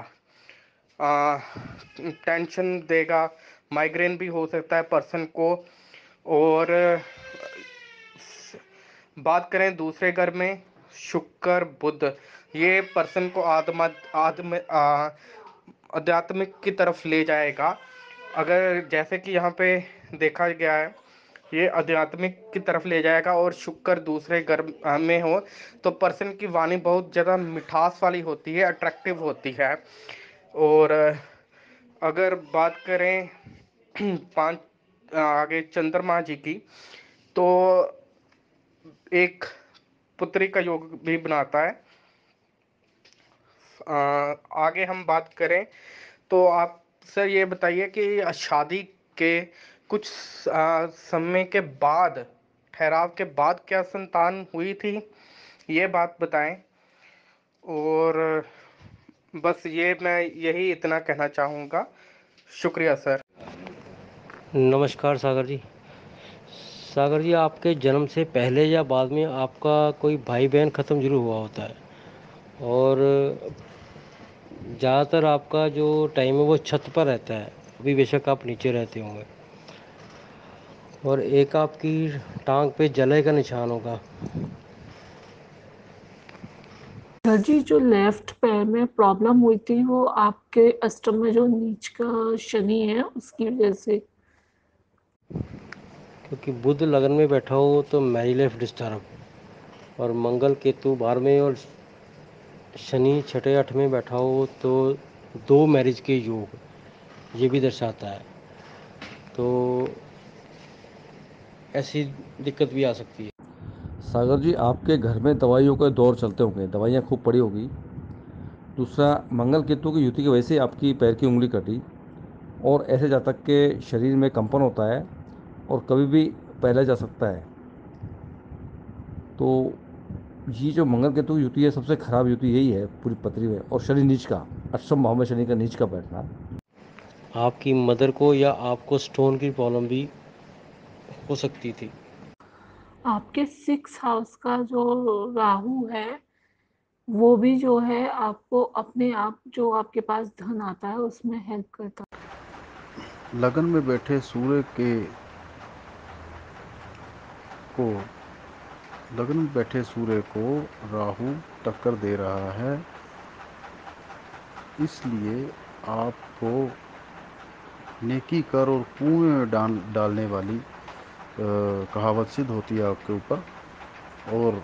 टेंशन देगा, माइग्रेन भी हो सकता है पर्सन को, और बात करें दूसरे घर में, शुक्र बुद्ध ये पर्सन को आत्मा, आत्म आध्यात्मिक की तरफ़ ले जाएगा। अगर जैसे कि यहाँ पे देखा गया है, ये आध्यात्मिक की तरफ़ ले जाएगा और शुक्र दूसरे घर में हो तो पर्सन की वाणी बहुत ज़्यादा मिठास वाली होती है अट्रैक्टिव होती है। और अगर बात करें पाँच आगे चंद्रमा जी की तो एक पुत्री का योग भी बनाता है। आ, आगे हम बात करें तो आप सर ये बताइए कि शादी के कुछ समय के बाद ठहराव के बाद क्या संतान हुई थी? ये बात बताएँ। और बस ये मैं यही इतना कहना चाहूँगा। शुक्रिया सर।
नमस्कार सागर जी। सागर जी, आपके जन्म से पहले या बाद में आपका कोई भाई बहन ख़त्म ज़रूर हुआ होता है। और ज़्यादातर आपका जो टाइम है वो छत पर रहता है। अभी बेशक आप नीचे रहते होंगे। और एक आपकी टांग पे जले का निशान होगा।
जी, जो लेफ़्ट पैर में प्रॉब्लम हुई थी, वो आपके अष्टम में जो नीच का शनि है, उसकी वजह से।
क्योंकि बुध लगन में बैठा हो तो मैरी लाइफ डिस्टर्ब और मंगल केतु बारहवें और शनि छठे आठ में बैठा हो तो दो मैरिज के योग, ये भी दर्शाता है। तो ऐसी दिक्कत भी आ सकती है।
सागर जी, आपके घर में दवाइयों का दौर चलते होंगे, दवाइयाँ खूब पड़ी होगी। दूसरा, मंगल केतु की युति की वजह से आपकी पैर की उंगली कटी, और ऐसे जातक के शरीर में कंपन होता है और कभी भी पहला जा सकता है। तो ये जो मंगल केतु की युति है सबसे खराब युति यही है पूरी पत्री में और शनि नीच का अष्टम भाव में शनि का नीच का बैठना।
आपकी मदर को या आपको स्टोन की प्रॉब्लम भी हो सकती थी।
आपके सिक्स हाउस का जो राहु है वो भी जो है आपको अपने आप जो आपके पास धन आता है उसमें हेल्प करता है।
लगन में बैठे सूर्य के को लगन बैठे सूर्य को राहु टक्कर दे रहा है। इसलिए आपको नेकी कर और कुएँ में डाल डालने वाली अ, कहावत सिद्ध होती है आपके ऊपर। और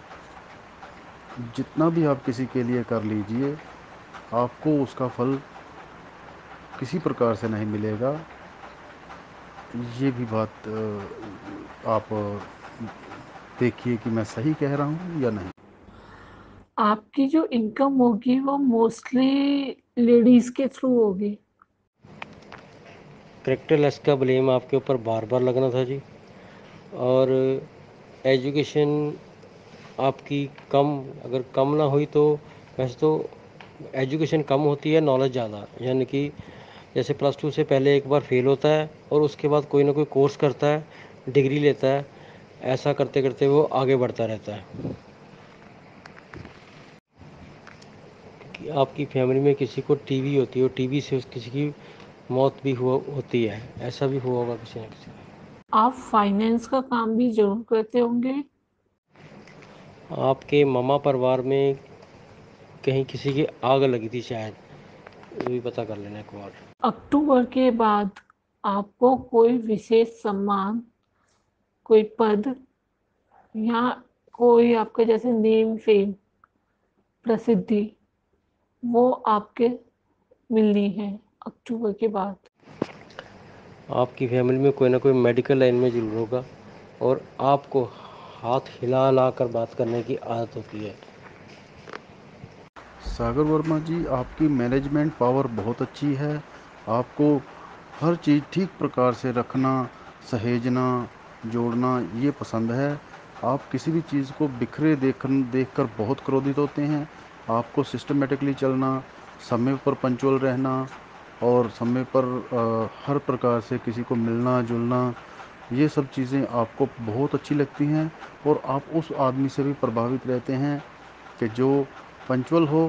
जितना भी आप किसी के लिए कर लीजिए आपको उसका फल किसी प्रकार से नहीं मिलेगा। ये भी बात आप देखिए कि मैं सही कह रहा हूँ या नहीं।
आपकी जो इनकम होगी वो मोस्टली लेडीज़ के थ्रू होगी।
करेक्टर लेस का ब्लेम आपके ऊपर बार बार लगना था जी। और एजुकेशन आपकी कम अगर कम ना हुई तो वैसे तो एजुकेशन कम होती है नॉलेज ज़्यादा। यानी कि जैसे प्लस टू से पहले एक बार फेल होता है और उसके बाद कोई ना कोई कोर्स करता है डिग्री लेता है। ऐसा करते करते वो आगे बढ़ता रहता है। कि आपकी फैमिली में किसी को टीवी होती है और टीवी से उस किसी की मौत भी हुआ होती है। ऐसा भी हुआ होगा किसी ना किसी
आप फाइनेंस का काम भी ज़रूर करते होंगे।
आपके मामा परिवार में कहीं किसी की आग लगी थी शायद ये भी पता कर लेना एक बार।
अक्टूबर के बाद आपको कोई विशेष सम्मान कोई पद या कोई आपके जैसे नेम फेम प्रसिद्धि वो आपके मिलनी है अक्टूबर के बाद।
आपकी फैमिली में कोई ना कोई मेडिकल लाइन में ज़रूर होगा और आपको हाथ हिला हिला कर बात करने की आदत होती है।
सागर वर्मा जी आपकी मैनेजमेंट पावर बहुत अच्छी है। आपको हर चीज़ ठीक प्रकार से रखना सहेजना जोड़ना ये पसंद है। आप किसी भी चीज़ को बिखरे देख देखकर बहुत क्रोधित होते हैं। आपको सिस्टमेटिकली चलना समय पर पंचुअल रहना और समय पर अ, हर प्रकार से किसी को मिलना जुलना ये सब चीज़ें आपको बहुत अच्छी लगती हैं और आप उस आदमी से भी प्रभावित रहते हैं कि जो पंचुअल हो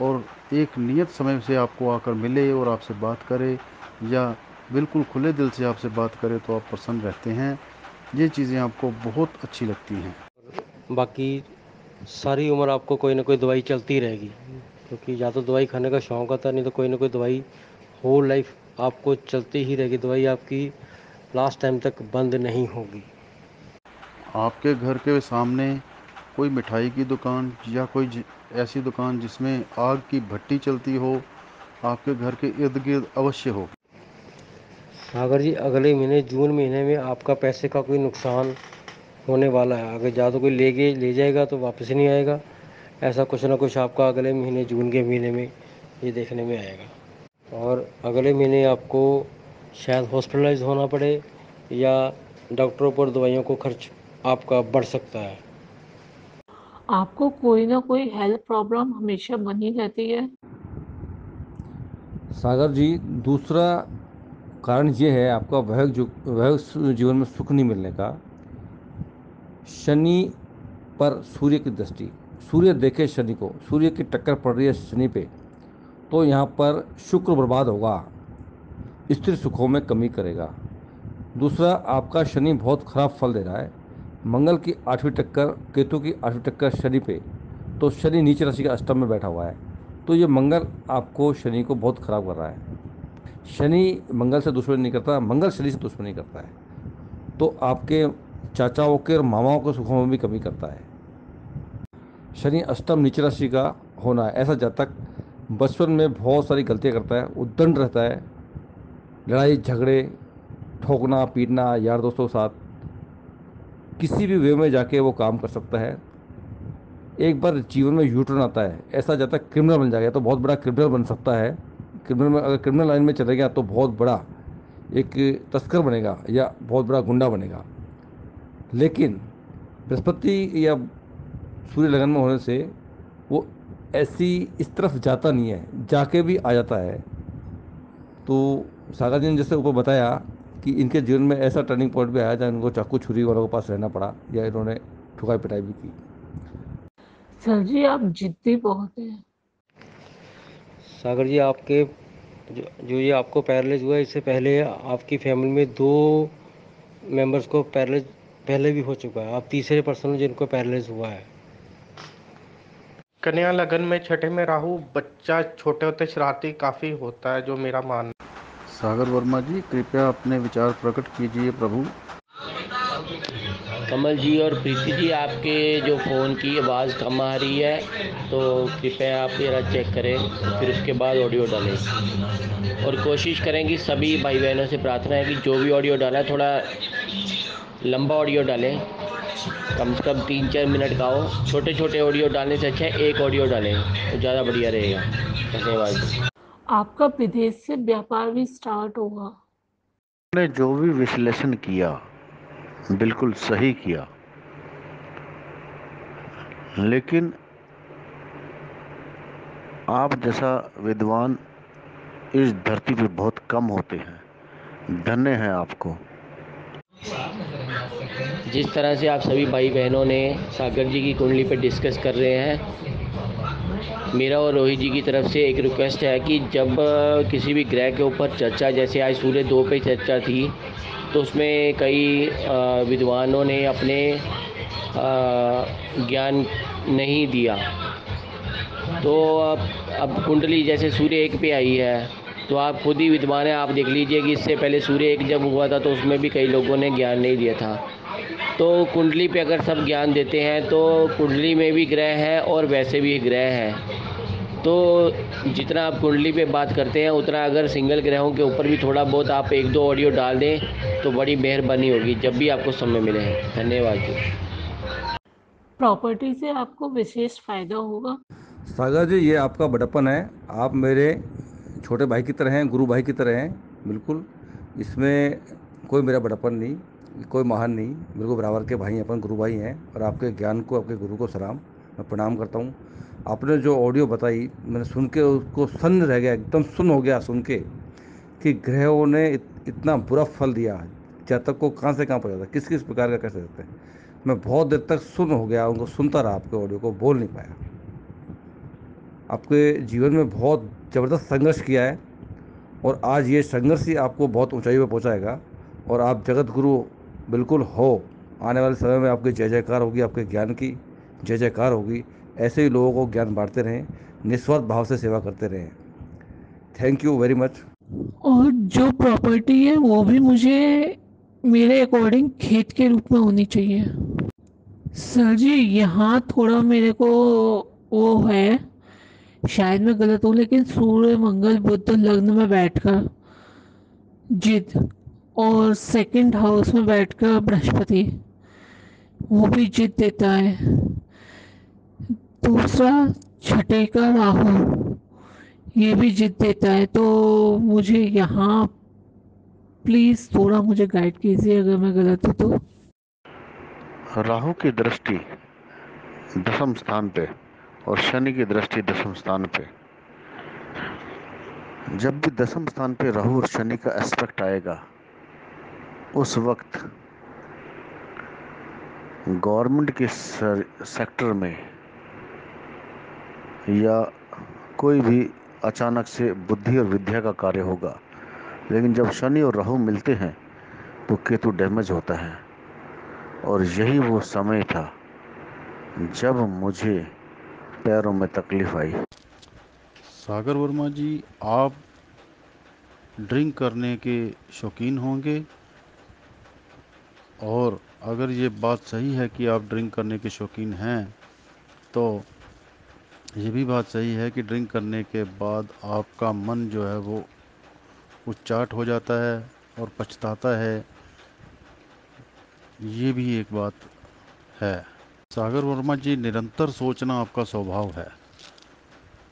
और एक नियत समय से आपको आकर मिले और आपसे बात करे या बिल्कुल खुले दिल से आपसे बात करे तो आप प्रसन्न रहते हैं। ये चीज़ें आपको बहुत अच्छी लगती हैं।
बाकी सारी उम्र आपको कोई ना कोई दवाई चलती रहेगी क्योंकि या तो दवाई खाने का शौक आता है नहीं तो कोई ना कोई दवाई होल लाइफ आपको चलती ही रहेगी। दवाई आपकी लास्ट टाइम तक बंद नहीं होगी।
आपके घर के सामने कोई मिठाई की दुकान या कोई ऐसी दुकान जिसमें आग की भट्टी चलती हो आपके घर के इर्द गिर्द अवश्य हो।
सागर जी अगले महीने जून महीने में आपका पैसे का कोई नुकसान होने वाला है। अगर ज़्यादा कोई ले गए ले जाएगा तो वापस नहीं आएगा। ऐसा कुछ ना कुछ आपका अगले महीने जून के महीने में ये देखने में आएगा। और अगले महीने आपको शायद हॉस्पिटलाइज होना पड़े या डॉक्टरों पर दवाइयों को खर्च आपका बढ़ सकता है।
आपको कोई ना कोई हेल्थ प्रॉब्लम हमेशा बनी रहती है।
सागर जी दूसरा कारण ये है आपका वैवाहिक जो वैवाहिक जीवन में सुख नहीं मिलने का। शनि पर सूर्य की दृष्टि, सूर्य देखे शनि को, सूर्य की टक्कर पड़ रही है शनि पे तो यहाँ पर शुक्र बर्बाद होगा, स्त्री सुखों में कमी करेगा। दूसरा, आपका शनि बहुत खराब फल दे रहा है, मंगल की आठवीं टक्कर, केतु की आठवीं टक्कर शनि पे तो शनि नीचे राशि का अष्टम में बैठा हुआ है तो ये मंगल आपको शनि को बहुत खराब कर रहा है। शनि मंगल से दुश्मनी नहीं करता, मंगल शनि से दुश्मनी करता है। तो आपके चाचाओं के और मामाओं के सुखों में भी कमी करता है। शनि अष्टम नीच राशि का होना है। ऐसा जातक बचपन में बहुत सारी गलतियाँ करता है, उद्दंड रहता है, लड़ाई, झगड़े, ठोकना, पीटना, यार दोस्तों के साथ किसी भी वे में जाके वो काम कर सकता है। एक बार जीवन में यूटर्न आता है। ऐसा जाता है क्रिमिनल बन जाएगा तो बहुत बड़ा क्रिमिनल बन सकता है। क्रिमिनल अगर क्रिमिनल लाइन में चले गया तो बहुत बड़ा एक तस्कर बनेगा या बहुत बड़ा गुंडा बनेगा। लेकिन बृहस्पति या सूर्य लगन में होने से वो ऐसी इस तरफ़ जाता नहीं है, जाके भी आ जाता है। तो सागर जी ने जैसे ऊपर बताया कि इनके जीवन में ऐसा टर्निंग पॉइंट भी आया जहाँ इनको चाकू छुरी वालों के पास रहना पड़ा या इन्होंने ठुकाई पिटाई भी की।
सर जी, आप जिद्दी बहुत हैं।
सागर जी आपके जो जो ये आपको पैरलेज हुआ है, इससे पहले आपकी फैमिली में दो मेंबर्स को पैरलेज पहले भी हो चुका है। आप तीसरे पर्सन हो जिनको पैरलेज हुआ है।
कन्या लगन में छठे में राहु बच्चा छोटे होते शरारती काफ़ी होता है जो मेरा मानना
सागर वर्मा जी कृपया अपने विचार प्रकट कीजिए प्रभु।
कमल जी और प्रीति जी आपके जो फ़ोन की आवाज़ कम आ रही है तो कृपया आप जरा चेक करें फिर उसके बाद ऑडियो डालें। और कोशिश करें कि सभी भाई बहनों से प्रार्थना है कि जो भी ऑडियो डाला है थोड़ा लंबा ऑडियो डालें। कम से कम तीन चार मिनट का हो। छोटे छोटे ऑडियो डालने से अच्छा है एक ऑडियो डालें तो ज़्यादा बढ़िया रहेगा। धन्यवाद।
आपका विदेश से व्यापार भी स्टार्ट होगा।
ने जो भी विश्लेषण किया बिल्कुल सही किया। लेकिन आप जैसा विद्वान इस धरती पे बहुत कम होते हैं। धन्य हैं आपको।
जिस तरह से आप सभी भाई बहनों ने सागर जी की कुंडली पर डिस्कस कर रहे हैं, मेरा और रोहित जी की तरफ़ से एक रिक्वेस्ट है कि जब किसी भी ग्रह के ऊपर चर्चा, जैसे आज सूर्य दो पे चर्चा थी तो उसमें कई विद्वानों ने अपने ज्ञान नहीं दिया। तो अब अब कुंडली जैसे सूर्य एक पे आई है तो आप खुद ही विद्वान हैं, आप देख लीजिए कि इससे पहले सूर्य एक जब हुआ था तो उसमें भी कई लोगों ने ज्ञान नहीं दिया था। तो कुंडली पे अगर सब ज्ञान देते हैं तो कुंडली में भी ग्रह है और वैसे भी ग्रह है। तो जितना आप कुंडली पे बात करते हैं उतना अगर सिंगल ग्रहों के ऊपर भी थोड़ा बहुत आप एक दो ऑडियो डाल दें तो बड़ी मेहरबानी होगी जब भी आपको समय मिले। धन्यवाद जी।
प्रॉपर्टी से आपको विशेष फ़ायदा होगा।
सागर जी ये आपका बड़प्पन है। आप मेरे छोटे भाई की तरह हैं गुरु भाई की तरह हैं बिल्कुल। इसमें कोई मेरा बड़प्पन नहीं कोई महान नहीं। बिल्कुल बराबर के भाई हैं अपन गुरु भाई हैं और आपके ज्ञान को आपके गुरु को सलाम। मैं प्रणाम करता हूँ। आपने जो ऑडियो बताई मैंने सुन के उसको सन्न रह गया एकदम सुन हो गया सुन के कि ग्रहों ने इत, इतना बुरा फल दिया जातक को कहाँ से कहाँ पहुँचा था किस किस प्रकार का कैसे सकते हैं। मैं बहुत देर तक सुन हो गया उनको सुनता रहा आपके ऑडियो को बोल नहीं पाया। आपके जीवन में बहुत ज़बरदस्त संघर्ष किया है और आज ये संघर्ष ही आपको बहुत ऊंचाई पर पहुंचाएगा और आप जगत गुरु बिल्कुल हो। आने वाले समय में आपकी जय जयकार होगी आपके ज्ञान की जय जयकार होगी। ऐसे ही लोगों को ज्ञान बांटते रहें, निस्वार्थ भाव से सेवा करते रहें। थैंक यू वेरी मच
और जो प्रॉपर्टी है, वो भी मुझे मेरे अकॉर्डिंग खेत के रूप में होनी चाहिए। सर जी, यहाँ थोड़ा मेरे को वो है। शायद मैं गलत हूँ, लेकिन सूर्य, मंगल बुद्ध लग्न में बैठकर, जिद और सेकंड हाउस में बैठकर बृहस्पति, वो भी जिद देता है। दूसरा छठे का राहु। ये भी जीत देता है तो मुझे यहाँ प्लीज़ थोड़ा मुझे गाइड कीजिए अगर मैं गलत हूँ तो।
राहु की दृष्टि दसम स्थान पे और शनि की दृष्टि दसम स्थान पे। जब भी दसम स्थान पे राहु और शनि का एस्पेक्ट आएगा, उस वक्त गवर्नमेंट के सेक्टर में या कोई भी अचानक से बुद्धि और विद्या का कार्य होगा, लेकिन जब शनि और राहु मिलते हैं तो केतु डैमेज होता है। और यही वो समय था जब मुझे पैरों में तकलीफ़ आई।
सागर वर्मा जी, आप ड्रिंक करने के शौकीन होंगे, और अगर ये बात सही है कि आप ड्रिंक करने के शौकीन हैं तो ये भी बात सही है कि ड्रिंक करने के बाद आपका मन जो है वो उच्चाट हो जाता है और पछताता है। ये भी एक बात है। सागर वर्मा जी, निरंतर सोचना आपका स्वभाव है।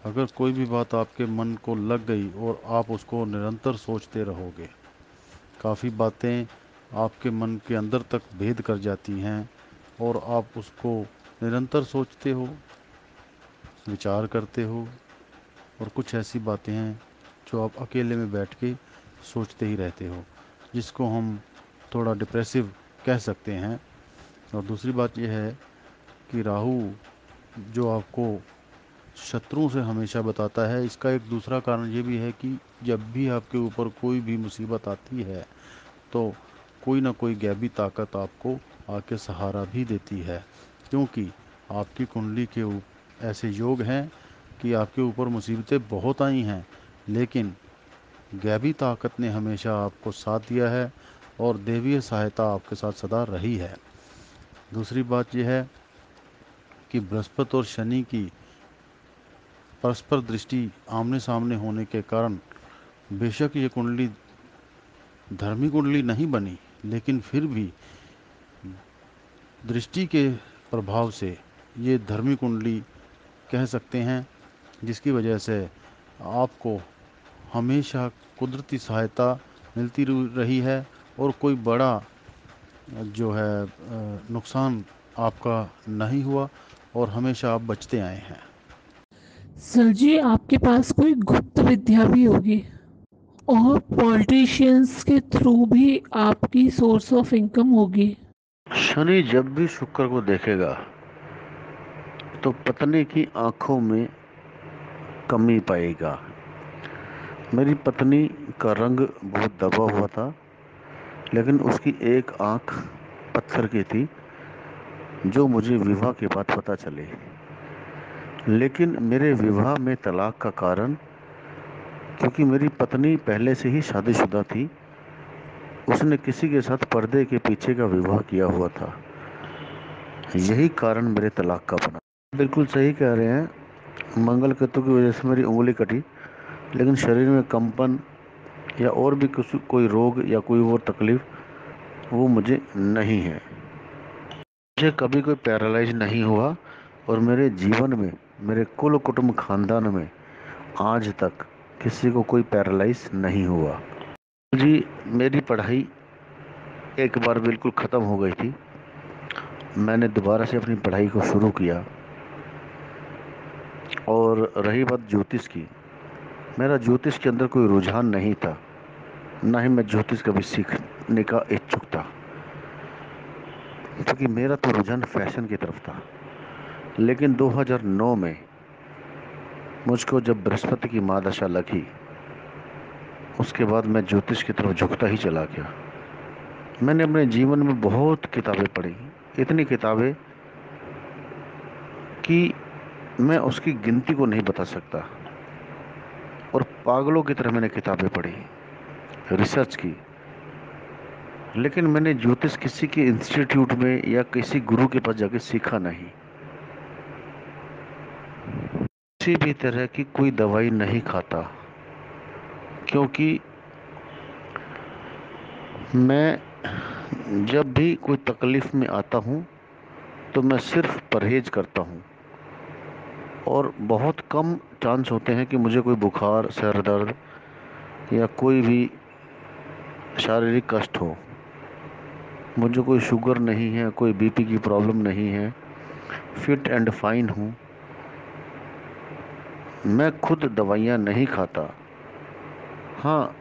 अगर कोई भी बात आपके मन को लग गई और आप उसको निरंतर सोचते रहोगे, काफ़ी बातें आपके मन के अंदर तक भेद कर जाती हैं और आप उसको निरंतर सोचते हो। विचार करते हो और कुछ ऐसी बातें हैं जो आप अकेले में बैठ के सोचते ही रहते हो, जिसको हम थोड़ा डिप्रेसिव कह सकते हैं। और दूसरी बात यह है कि राहु जो आपको शत्रुओं से हमेशा बताता है, इसका एक दूसरा कारण ये भी है कि जब भी आपके ऊपर कोई भी मुसीबत आती है तो कोई ना कोई गैबी ताकत आपको आके सहारा भी देती है, क्योंकि आपकी कुंडली के ऊपर ऐसे योग हैं कि आपके ऊपर मुसीबतें बहुत आई हैं, लेकिन गैबी ताकत ने हमेशा आपको साथ दिया है और देवीय सहायता आपके साथ सदा रही है। दूसरी बात यह है कि बृहस्पति और शनि की परस्पर दृष्टि आमने सामने होने के कारण बेशक ये कुंडली धर्मी कुंडली नहीं बनी, लेकिन फिर भी दृष्टि के प्रभाव से ये धर्मी कुंडली कह सकते हैं जिसकी वजह से आपको हमेशा कुदरती सहायता मिलती रही है और कोई बड़ा जो है नुकसान आपका नहीं हुआ और हमेशा आप बचते आए हैं।
सर जी आपके पास कोई गुप्त विद्या भी होगी और पॉलिटिशियंस के थ्रू भी आपकी सोर्स ऑफ़ इनकम होगी।
शनि जब भी शुक्र को देखेगा तो पत्नी की आँखों में कमी पाएगा। मेरी पत्नी का रंग बहुत दबा हुआ था, लेकिन उसकी एक आँख पत्थर की थी, जो मुझे विवाह के बाद पता चले। लेकिन मेरे विवाह में तलाक का कारण, क्योंकि मेरी पत्नी पहले से ही शादीशुदा थी, उसने किसी के साथ पर्दे के पीछे का विवाह किया हुआ था। यही कारण मेरे तलाक का बना। बिल्कुल सही कह रहे हैं। मंगल केतु की वजह से मेरी उंगली कटी, लेकिन शरीर में कंपन या और भी कुछ, कोई रोग या कोई और तकलीफ़, वो मुझे नहीं है। मुझे कभी कोई पैरालाइज नहीं हुआ, और मेरे जीवन में, मेरे कुल कुटुंब खानदान में, आज तक किसी को कोई पैरालाइज नहीं हुआ। जी, मेरी पढ़ाई एक बार बिल्कुल ख़त्म हो गई थी। मैंने दोबारा से अपनी पढ़ाई को शुरू किया। और रही बात ज्योतिष की। मेरा ज्योतिष के अंदर कोई रुझान नहीं था, ना ही मैं ज्योतिष कभी सीखने का इच्छुक था। क्योंकि तो मेरा तो रुझान फ़ैशन की तरफ़ था। लेकिन 2009 में मुझको जब बृहस्पति की माँ दशा लगी उसके बाद मैं ज्योतिष की तरफ़ झुकता ही चला गया। मैंने अपने जीवन में बहुत किताबें पढ़ी, इतनी किताबें कि मैं उसकी गिनती को नहीं बता सकता। और पागलों की तरह मैंने किताबें पढ़ी, रिसर्च की। लेकिन मैंने ज्योतिष किसी के इंस्टीट्यूट में या किसी गुरु के पास जाके सीखा नहीं। किसी भी तरह की कोई दवाई नहीं खाता, क्योंकि मैं जब भी कोई तकलीफ़ में आता हूँ तो मैं सिर्फ़ परहेज करता हूँ। और बहुत कम चांस होते हैं कि मुझे कोई बुखार, सर दर्द या कोई भी शारीरिक कष्ट हो। मुझे कोई शुगर नहीं है, कोई बीपी की प्रॉब्लम नहीं है। फिट एंड फाइन हूँ। मैं खुद दवाइयाँ नहीं खाता। हाँ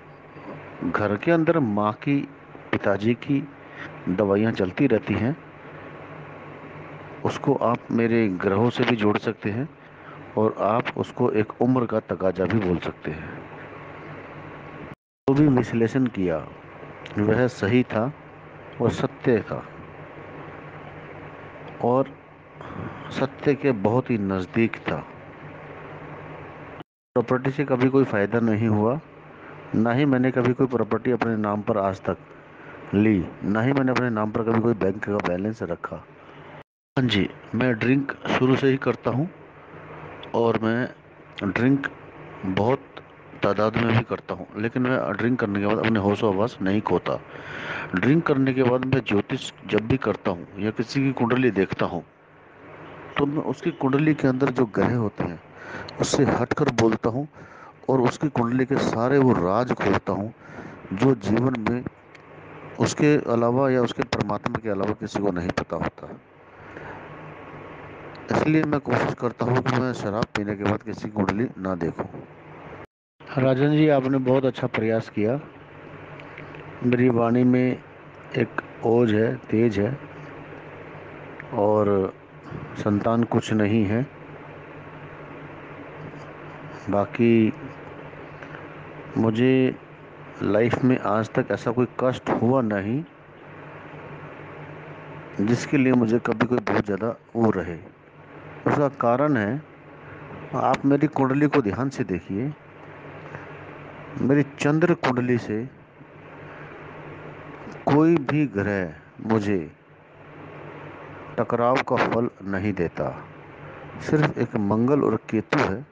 घर के अंदर माँ की, पिताजी की दवाइयाँ चलती रहती हैं। उसको आप मेरे ग्रहों से भी जोड़ सकते हैं। और आप उसको एक उम्र का तकाजा भी बोल सकते हैं। जो भी विश्लेषण किया, वह सही था और सत्य था। और सत्य के बहुत ही नज़दीक था। प्रॉपर्टी से कभी कोई फ़ायदा नहीं हुआ। ना ही मैंने कभी कोई प्रॉपर्टी अपने नाम पर आज तक ली। ना ही मैंने अपने नाम पर कभी कोई बैंक का बैलेंस रखा। हाँ जी, मैं ड्रिंक शुरू से ही करता हूँ। और मैं ड्रिंक बहुत तादाद में भी करता हूँ, लेकिन मैं ड्रिंक करने के बाद अपने होश आवास नहीं खोता। ड्रिंक करने के बाद मैं ज्योतिष जब भी करता हूँ या किसी की कुंडली देखता हूँ तो मैं उसकी कुंडली के अंदर जो ग्रह होते हैं, उससे हटकर बोलता हूँ और उसकी कुंडली के सारे वो राज खोलता हूँ, जो जीवन में उसके अलावा या उसके परमात्मा के अलावा किसी को नहीं पता होता। इसलिए मैं कोशिश करता हूँ कि मैं शराब पीने के बाद किसी कुंडली ना देखूँ। राजन जी, आपने बहुत अच्छा प्रयास किया। मेरी वाणी में एक ओज है, तेज है, और संतान कुछ नहीं है। बाकी मुझे लाइफ में आज तक ऐसा कोई कष्ट हुआ नहीं, जिसके लिए मुझे कभी कोई बहुत ज़्यादा वो रहे। उसका कारण है, आप मेरी कुंडली को ध्यान से देखिए। मेरी चंद्र कुंडली से कोई भी ग्रह मुझे टकराव का फल नहीं देता। सिर्फ़ एक मंगल और केतु है,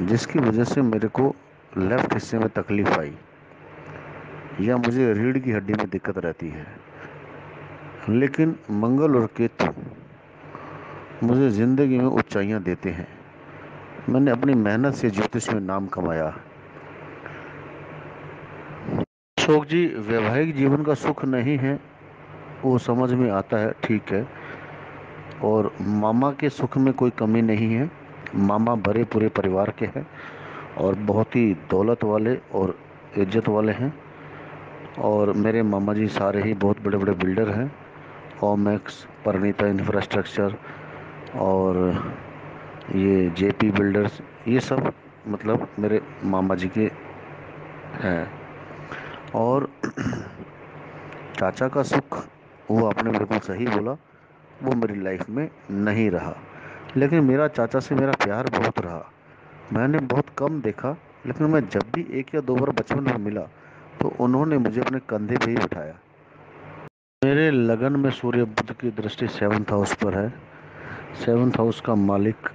जिसकी वजह से मेरे को लेफ़्ट हिस्से में तकलीफ़ आई, या मुझे रीढ़ की हड्डी में दिक्कत रहती है। लेकिन मंगल और केतु मुझे ज़िंदगी में ऊंचाइयाँ देते हैं। मैंने अपनी मेहनत से ज्योतिष में नाम कमाया। अशोक जी, वैवाहिक जीवन का सुख नहीं है, वो समझ में आता है, ठीक है। और मामा के सुख में कोई कमी नहीं है। मामा बड़े पूरे परिवार के हैं और बहुत ही दौलत वाले और इज़्ज़त वाले हैं। और मेरे मामा जी सारे ही बहुत बड़े बड़े बिल्डर हैं। ओमैक्स परिणीता इंफ्रास्ट्रक्चर और ये जेपी बिल्डर्स, ये सब मतलब मेरे मामा जी के हैं। और चाचा का सुख, वो आपने बिल्कुल सही बोला, वो मेरी लाइफ में नहीं रहा। लेकिन मेरा चाचा से मेरा प्यार बहुत रहा। मैंने बहुत कम देखा, लेकिन मैं जब भी एक या दो बार बचपन में मिला तो उन्होंने मुझे अपने कंधे पे ही बिठाया। मेरे लगन में सूर्य बुद्ध की दृष्टि सेवन्थ हाउस पर है। सेवन्थ हाउस का मालिक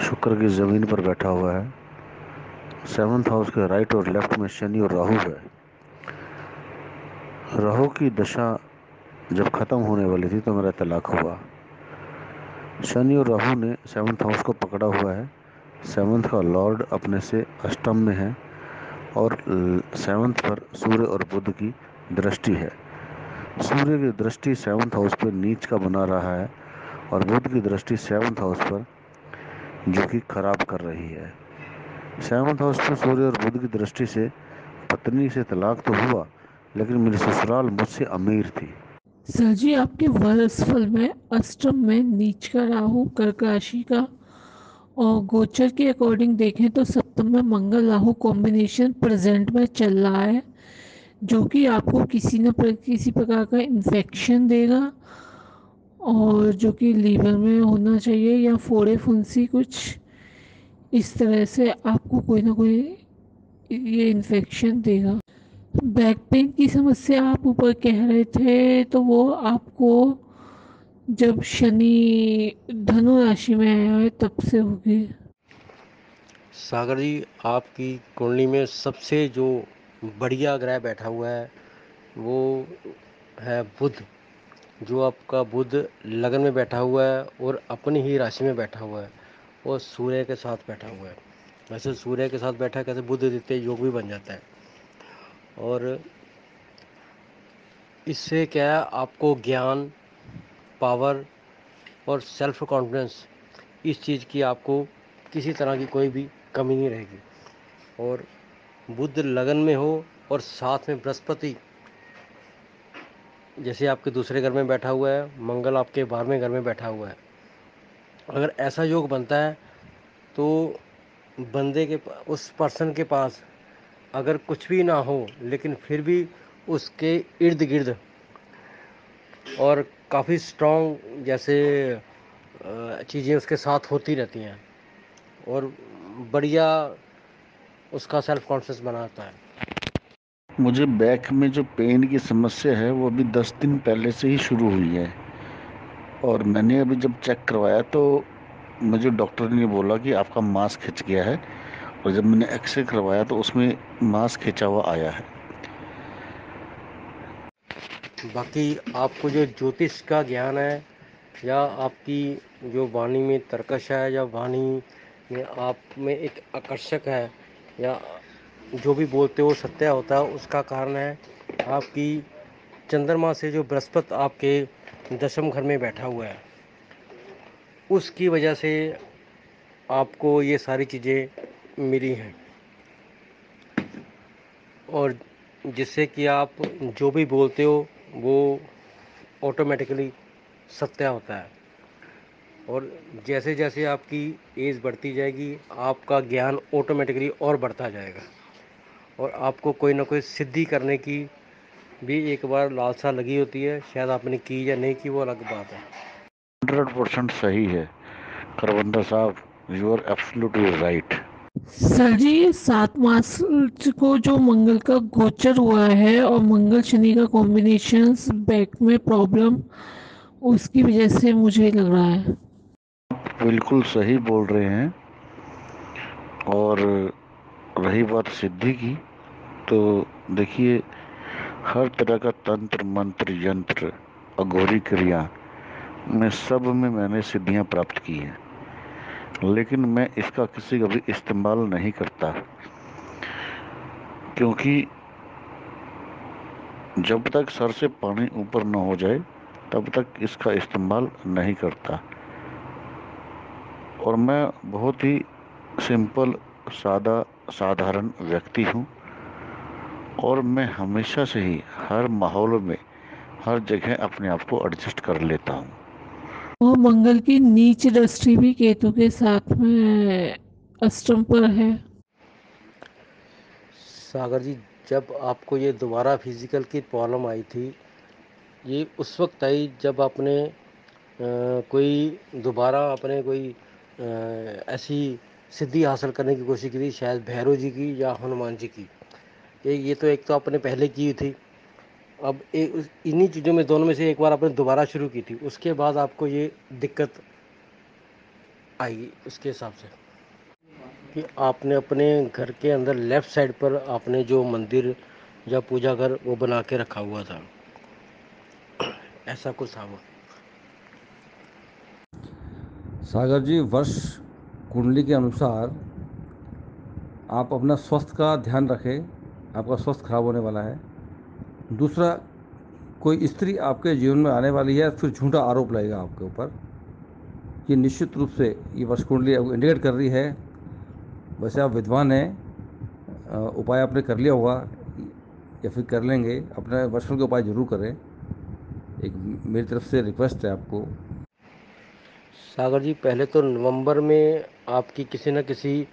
शुक्र की ज़मीन पर बैठा हुआ है। सेवन्थ हाउस के राइट और लेफ़्ट में शनि और राहु है। राहु की दशा जब ख़त्म होने वाली थी तो मेरा तलाक हुआ। शनि और राहु ने सेवन्थ हाउस को पकड़ा हुआ है। सेवन्थ का लॉर्ड अपने से अष्टम में है और सेवन्थ पर सूर्य और बुध की दृष्टि है। सूर्य की दृष्टि सेवन्थ हाउस पर नीच का बना रहा है। और बुध की दृष्टि सेवन्थ हाउस पर, जो कि खराब कर रही है। सेवन्थ हाउस पर सूर्य और बुध की दृष्टि से पत्नी से तलाक तो हुआ, लेकिन मेरी ससुराल मुझसे अमीर थी।
सर जी, आपके वर्ष फल में अष्टम में नीच का राहु कर्क राशि का और गोचर के अकॉर्डिंग देखें तो सप्तम में मंगल राहु कॉम्बिनेशन प्रेजेंट में चल रहा है, जो कि आपको किसी न किसी प्रकार का इन्फेक्शन देगा और जो कि लीवर में होना चाहिए या फोड़े फुंसी कुछ, इस तरह से आपको कोई ना कोई ये इन्फेक्शन देगा। बैक पेन की समस्या आप ऊपर कह रहे थे तो वो आपको जब शनि धनु राशि में आया है, तब से होगी।
सागर जी, आपकी कुंडली में सबसे जो बढ़िया ग्रह बैठा हुआ है, वो है बुध। जो आपका बुध लगन में बैठा हुआ है और अपनी ही राशि में बैठा हुआ है और सूर्य के साथ बैठा हुआ है। वैसे सूर्य के साथ बैठा कैसे बुध द्वितीय योग भी बन जाता है। और इससे क्या है, आपको ज्ञान, पावर और सेल्फ कॉन्फिडेंस इस चीज़ की आपको किसी तरह की कोई भी कमी नहीं रहेगी। और बुद्ध लगन में हो और साथ में बृहस्पति जैसे आपके दूसरे घर में बैठा हुआ है, मंगल आपके बारहवें घर में बैठा हुआ है। अगर ऐसा योग बनता है तो बंदे के उस पर्सन के पास अगर कुछ भी ना हो, लेकिन फिर भी उसके इर्द गिर्द और काफ़ी स्ट्रॉन्ग जैसे चीज़ें उसके साथ होती रहती हैं और बढ़िया उसका सेल्फ कॉन्फिडेंस बनाता है।
मुझे बैक में जो पेन की समस्या है, वो अभी दस दिन पहले से ही शुरू हुई है। और मैंने अभी जब चेक करवाया तो मुझे डॉक्टर ने बोला कि आपका मांस खिंच गया है, और जब मैंने एक्सरे करवाया तो उसमें मांस खिंचा हुआ आया है।
बाकी आपको जो ज्योतिष का ज्ञान है, या आपकी जो वाणी में तर्कश है, या वाणी में आप में एक आकर्षक है, या जो भी बोलते हो, सत्य होता है, उसका कारण है आपकी चंद्रमा से जो बृहस्पति आपके दशम घर में बैठा हुआ है। उसकी वजह से आपको ये सारी चीज़ें मिली हैं। और जिससे कि आप जो भी बोलते हो, वो ऑटोमेटिकली सत्य होता है। और जैसे जैसे आपकी एज बढ़ती जाएगी, आपका ज्ञान ऑटोमेटिकली और बढ़ता जाएगा। और आपको कोई ना कोई सिद्धि करने की भी एक बार लालसा लगी होती है शायद आपने की या नहीं की वो अलग बात है।
हंड्रेड परसेंट सही है। करबंदा साहब you are absolutely right
sir जी सात मार्च को जो मंगल का गोचर हुआ है और मंगल शनि का कॉम्बिनेशन बैक में प्रॉब्लम उसकी वजह से मुझे लग रहा है।
बिल्कुल सही बोल रहे हैं। और रही बात सिद्धि की तो देखिए, हर तरह का तंत्र, मंत्र, यंत्र, अघोरी क्रिया में सब में मैंने सिद्धियाँ प्राप्त की हैं। लेकिन मैं इसका किसी का भी इस्तेमाल नहीं करता। क्योंकि जब तक सर से पानी ऊपर न हो जाए, तब तक इसका इस्तेमाल नहीं करता। और मैं बहुत ही सिंपल, सादा साधारण व्यक्ति हूँ और मैं हमेशा से ही हर माहौल में हर जगह अपने आप को एडजस्ट कर लेता हूँ।
और मंगल की नीच दृष्टि भी केतु के साथ में अष्टम पर है।
सागर जी जब आपको ये दोबारा फ़िज़िकल की प्रॉब्लम आई थी ये उस वक्त आई जब आपने अ, कोई दोबारा अपने कोई अ, ऐसी सिद्धि हासिल करने की कोशिश की थी, शायद भैरव जी की या हनुमान जी की। ये ये तो एक तो आपने पहले की थी। अब एक इन्हीं चीज़ों में, दोनों में से एक बार आपने दोबारा शुरू की थी। उसके बाद आपको ये दिक्कत आई उसके हिसाब से। कि आपने अपने घर के अंदर लेफ़्ट साइड पर आपने जो मंदिर या पूजा घर वो बना के रखा हुआ था। ऐसा कुछ था वो।
सागर जी, वर्ष कुंडली के अनुसार आप अपना स्वास्थ्य का ध्यान रखें, आपका स्वास्थ्य खराब होने वाला है। दूसरा, कोई स्त्री आपके जीवन में आने वाली है, फिर झूठा आरोप लगेगा आपके ऊपर ये निश्चित रूप से ये वर्ष कुंडली आपको इंडिकेट कर रही है। वैसे आप विद्वान हैं उपाय आपने कर लिया होगा, या फिर कर लेंगे, अपने वर्षों के उपाय ज़रूर करें। एक मेरी तरफ़ से रिक्वेस्ट है आपको
सागर जी, पहले तो नवंबर में आपकी किसी न किसी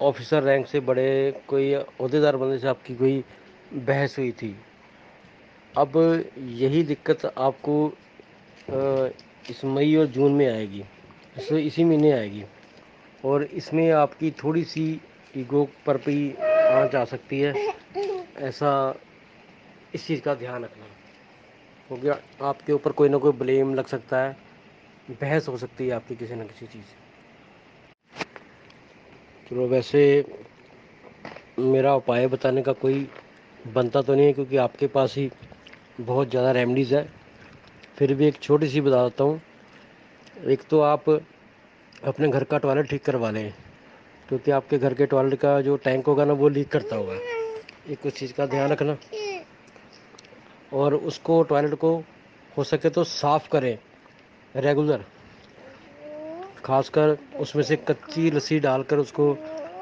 ऑफिसर रैंक से बड़े कोई अहदेदार बंदे से आपकी कोई बहस हुई थी। अब यही दिक्कत आपको इस मई और जून में आएगी। इस, इसी महीने आएगी। और इसमें आपकी थोड़ी सी ईगो पर भी आँच आ सकती है। ऐसा इस चीज़ का ध्यान रखना। क्योंकि आपके ऊपर कोई ना कोई ब्लेम लग सकता है। बहस हो सकती है आपकी किसी न किसी चीज़ चलो, वैसे मेरा उपाय बताने का कोई बनता तो नहीं है, क्योंकि आपके पास ही बहुत ज़्यादा रेमडीज़ है। फिर भी एक छोटी सी बता देता हूँ। एक तो आप अपने घर का टॉयलेट ठीक करवा लें, क्योंकि आपके घर के टॉयलेट का जो टैंक होगा ना, वो लीक करता होगा। एक उस चीज़ का ध्यान रखना। और उसको टॉयलेट को हो सके तो साफ़ करें। रेगुलर। खासकर उसमें से कच्ची लस्सी डालकर उसको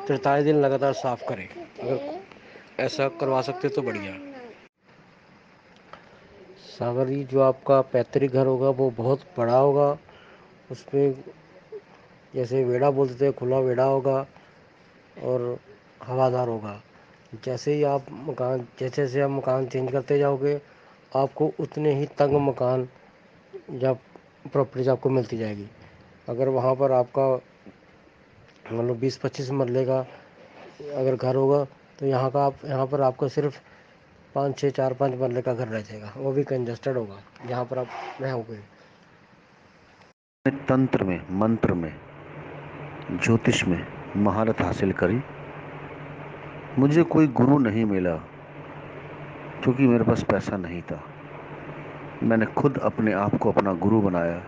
तिरतालीस दिन लगातार साफ़ करें। अगर ऐसा करवा सकते तो बढ़िया। सागर जी जो आपका पैतृक घर होगा, वो बहुत बड़ा होगा। उसमें जैसे वेड़ा बोलते थे खुला वेड़ा होगा और हवादार होगा। जैसे ही आप मकान जैसे जैसे आप मकान चेंज करते जाओगे, आपको उतने ही तंग मकान या प्रॉपर्टीज़ आपको मिलती जाएगी। अगर वहाँ पर आपका मतलब बीस पच्चीस मरले का अगर घर होगा तो यहाँ का आप, यहाँ पर आपको सिर्फ़ पाँच, छः, चार, पाँच मरले का घर रह जाएगा। वो भी कंजस्टेड होगा। जहाँ पर आप रहोगे
तंत्र में, मंत्र में, ज्योतिष में महारत हासिल करी। मुझे कोई गुरु नहीं मिला, क्योंकि मेरे पास पैसा नहीं था। मैंने खुद अपने आप को अपना गुरु बनाया,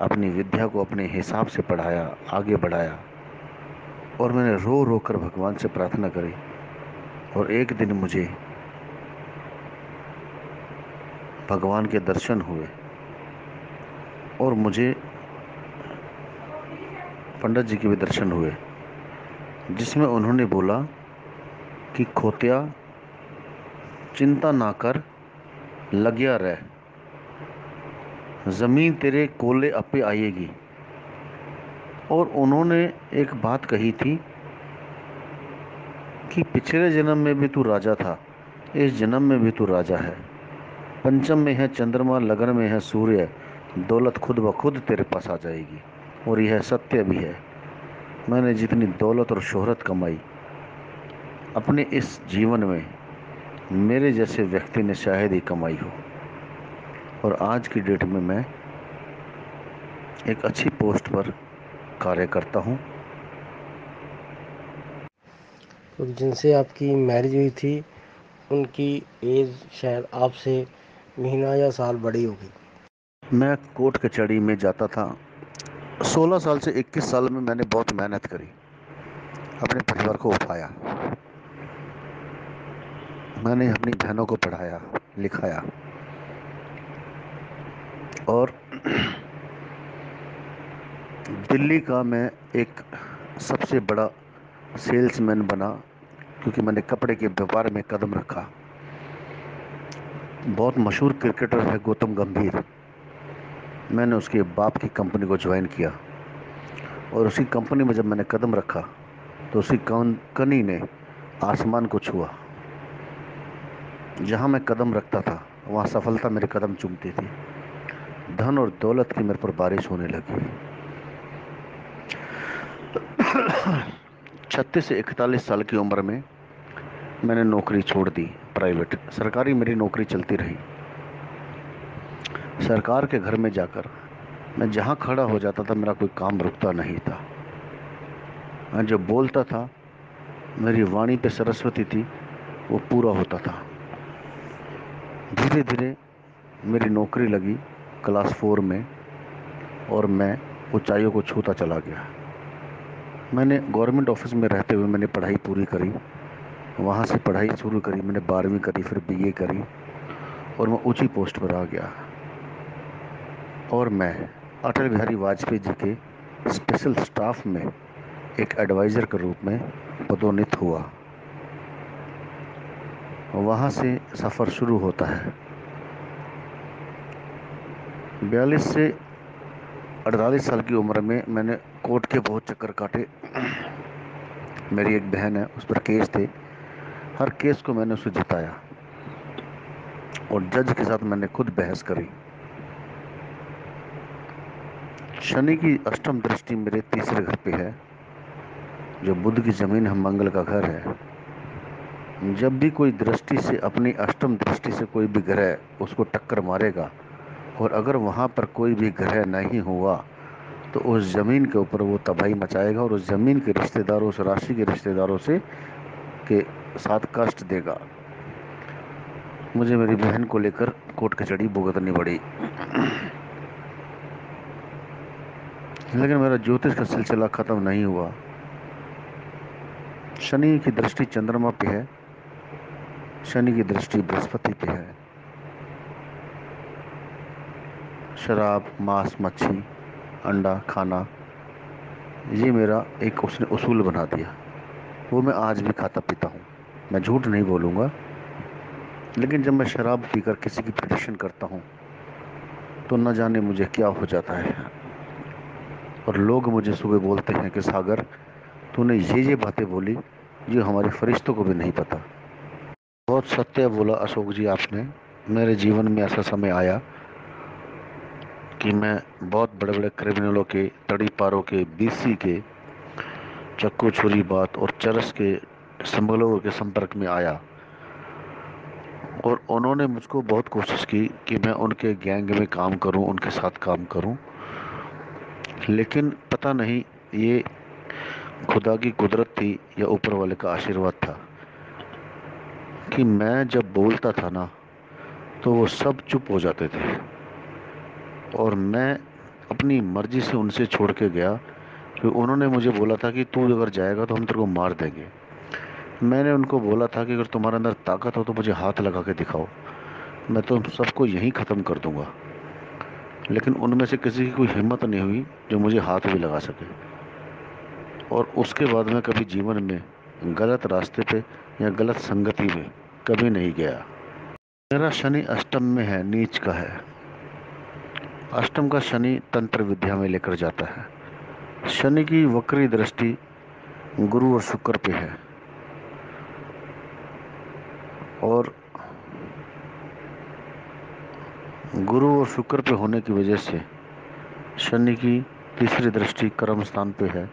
अपनी विद्या को अपने हिसाब से पढ़ाया, आगे बढ़ाया और मैंने रो रो कर भगवान से प्रार्थना करी और एक दिन मुझे भगवान के दर्शन हुए और मुझे पंडित जी के भी दर्शन हुए, जिसमें उन्होंने बोला कि खोतिया, चिंता ना कर लगिया रह ज़मीन तेरे कोले अपे आएगी और उन्होंने एक बात कही थी कि पिछले जन्म में भी तू राजा था इस जन्म में भी तू राजा है पंचम में है चंद्रमा लगन में है सूर्य दौलत खुद ब खुद तेरे पास आ जाएगी और यह सत्य भी है मैंने जितनी दौलत और शोहरत कमाई अपने इस जीवन में मेरे जैसे व्यक्ति ने शायद ही कमाई हो। और आज की डेट में मैं एक अच्छी पोस्ट पर कार्य करता हूँ।
तो जिनसे आपकी मैरिज हुई थी उनकी एज शायद आपसे महीना या साल बड़ी होगी।
मैं कोर्ट कचहरी में जाता था। 16 साल से 21 साल में मैंने बहुत मेहनत करी। अपने परिवार को उठाया। मैंने अपनी बहनों को पढ़ाया, लिखाया। और दिल्ली का मैं एक सबसे बड़ा सेल्समैन बना, क्योंकि मैंने कपड़े के व्यापार में कदम रखा। बहुत मशहूर क्रिकेटर है गौतम गंभीर। मैंने उसके बाप की कंपनी को ज्वाइन किया। और उसी कंपनी में जब मैंने कदम रखा तो उसी कनी ने आसमान को छुआ। जहाँ मैं कदम रखता था, वहाँ सफलता मेरे कदम चूमती थी। धन और दौलत की मेरे पर बारिश होने लगी। छत्तीस से इकतालीस साल की उम्र में मैंने नौकरी छोड़ दी, प्राइवेट। सरकारी मेरी नौकरी चलती रही। सरकार के घर में जाकर मैं जहाँ खड़ा हो जाता था, मेरा कोई काम रुकता नहीं था। मैं जो बोलता था, मेरी वाणी पे सरस्वती थी, वो पूरा होता था। धीरे धीरे मेरी नौकरी लगी क्लास फोर में और मैं ऊंचाइयों को छूता चला गया। मैंने गवर्नमेंट ऑफ़िस में रहते हुए मैंने पढ़ाई पूरी करी। वहाँ से पढ़ाई शुरू करी, मैंने बारहवीं करी, फिर बीए करी और मैं ऊँची पोस्ट पर आ गया। और मैं अटल बिहारी वाजपेयी जी के स्पेशल स्टाफ में एक एडवाइज़र के रूप में पदोन्नत हुआ। वहाँ से सफ़र शुरू होता है। बयालीस से अड़तालीस साल की उम्र में मैंने कोर्ट के बहुत चक्कर काटे। मेरी एक बहन है, उस पर केस थे। हर केस को मैंने उसे जिताया। और जज के साथ मैंने खुद बहस करी। शनि की अष्टम दृष्टि मेरे तीसरे घर पे है। जो बुद्ध की ज़मीन है, मंगल का घर है। जब भी कोई दृष्टि से, अपनी अष्टम दृष्टि से कोई भी ग्रह उसको टक्कर मारेगा, और अगर वहाँ पर कोई भी ग्रह नहीं हुआ तो उस ज़मीन के ऊपर वो तबाही मचाएगा और उस ज़मीन के रिश्तेदारों उस राशि के रिश्तेदारों से के साथ कष्ट देगा। मुझे मेरी बहन को लेकर कोर्ट कचहरी भुगतनी पड़ी। लेकिन मेरा ज्योतिष का सिलसिला ख़त्म नहीं हुआ। शनि की दृष्टि चंद्रमा पे है। शनि की दृष्टि बृहस्पति पे है। शराब, मांस, मच्छी, अंडा, खाना, ये मेरा एक उसने उसूल बना दिया। वो मैं आज भी खाता पीता हूँ। मैं झूठ नहीं बोलूँगा, लेकिन जब मैं शराब पीकर किसी की प्रदर्शन करता हूँ तो न जाने मुझे क्या हो जाता है। और लोग मुझे सुबह बोलते हैं कि, सागर, तूने ये ये बातें बोली जो हमारे फरिश्तों को भी नहीं पता। बहुत सत्य बोला अशोक जी आपने। मेरे जीवन में ऐसा समय आया कि मैं बहुत बड़े बड़े क्रिमिनलों के तड़ी पारों के, बीसी के, चक्कू छुरी बात और चरस के स्मगलरों के संपर्क में आया। और उन्होंने मुझको बहुत कोशिश की कि मैं उनके गैंग में काम करूँ, उनके साथ काम करूँ। लेकिन पता नहीं, ये खुदा की कुदरत थी या ऊपर वाले का आशीर्वाद था। कि मैं जब बोलता था ना तो वो सब चुप हो जाते थे। और मैं अपनी मर्ज़ी से उनसे छोड़ के गया कि उन्होंने मुझे बोला था कि तू अगर जाएगा तो हम तेरे को मार देंगे। मैंने उनको बोला था कि अगर तुम्हारे अंदर ताकत हो तो मुझे हाथ लगा के दिखाओ, मैं तो सबको यहीं ख़त्म कर दूँगा। लेकिन उनमें से किसी की कोई हिम्मत नहीं हुई जो मुझे हाथ भी लगा सके। और उसके बाद मैं कभी जीवन में गलत रास्ते पे या गलत संगति में कभी नहीं गया। मेरा शनि अष्टम में है, नीच का है। अष्टम का शनि तंत्र विद्या में लेकर जाता है। शनि की वक्री दृष्टि गुरु और शुक्र पे है। और गुरु और शुक्र पे होने की वजह से शनि की तीसरी दृष्टि कर्म स्थान पे है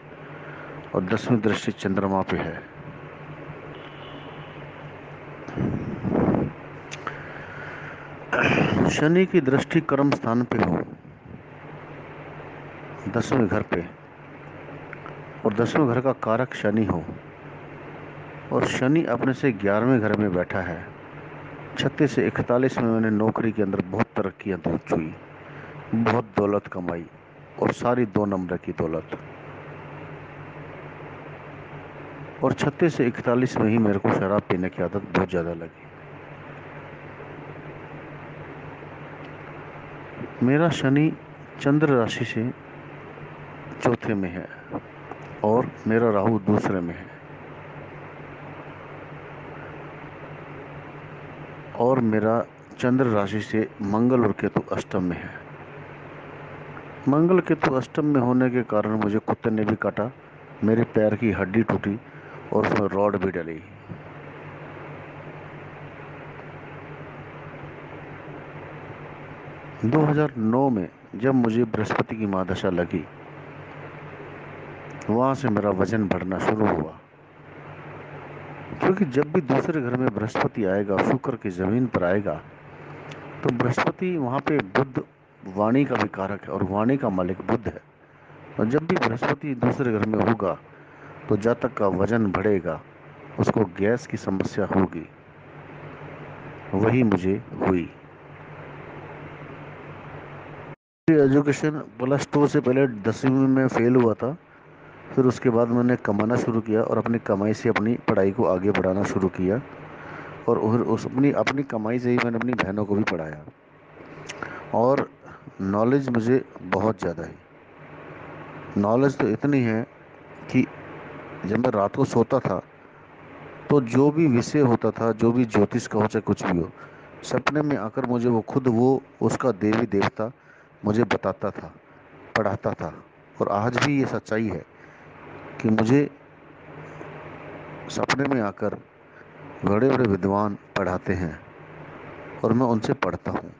और दसवीं दृष्टि चंद्रमा पे है। शनि की दृष्टि कर्म स्थान पे हो, दसवें घर पे, और दसवें घर का कारक शनि हो, और शनि अपने से ग्यारहवें घर में बैठा है। छत्तीस से इकतालीस में मैंने नौकरी के अंदर बहुत तरक्कियाँ तो छुई बहुत दौलत कमाई, और सारी दो नंबर की दौलत। और छत्तीस से इकतालीस में ही मेरे को शराब पीने की आदत बहुत ज़्यादा लगी। मेरा शनि चंद्र राशि से चौथे में है और मेरा राहु दूसरे में है। और मेरा चंद्र राशि से मंगल और केतु अष्टम में है। मंगल केतु अष्टम में होने के कारण मुझे कुत्ते ने भी काटा, मेरे पैर की हड्डी टूटी और उसमें रॉड भी डली। 2009 में जब मुझे बृहस्पति की महादशा लगी, वहाँ से मेरा वज़न बढ़ना शुरू हुआ। क्योंकि जब भी दूसरे घर में बृहस्पति आएगा, शुक्र की ज़मीन पर आएगा तो बृहस्पति वहाँ पे बुद्ध वाणी का भी कारक है और वाणी का मालिक बुद्ध है। और जब भी बृहस्पति दूसरे घर में होगा तो जातक का वज़न बढ़ेगा, उसको गैस की समस्या होगी। वही मुझे हुई। एजुकेशन प्लस टू से पहले दसवीं में फेल हुआ था। फिर उसके बाद मैंने कमाना शुरू किया और अपनी कमाई से अपनी पढ़ाई को आगे बढ़ाना शुरू किया और उस अपनी अपनी कमाई से ही मैंने अपनी बहनों को भी पढ़ाया। और नॉलेज मुझे बहुत ज़्यादा है। नॉलेज तो इतनी है कि जब मैं रात को सोता था तो जो भी विषय होता था, जो भी ज्योतिष का हो चाहे कुछ भी हो, सपने में आकर मुझे वो खुद वो, उसका देवी देवता मुझे बताता था, पढ़ाता था और आज भी ये सच्चाई है कि मुझे सपने में आकर बड़े बड़े विद्वान पढ़ाते हैं और मैं उनसे पढ़ता हूँ।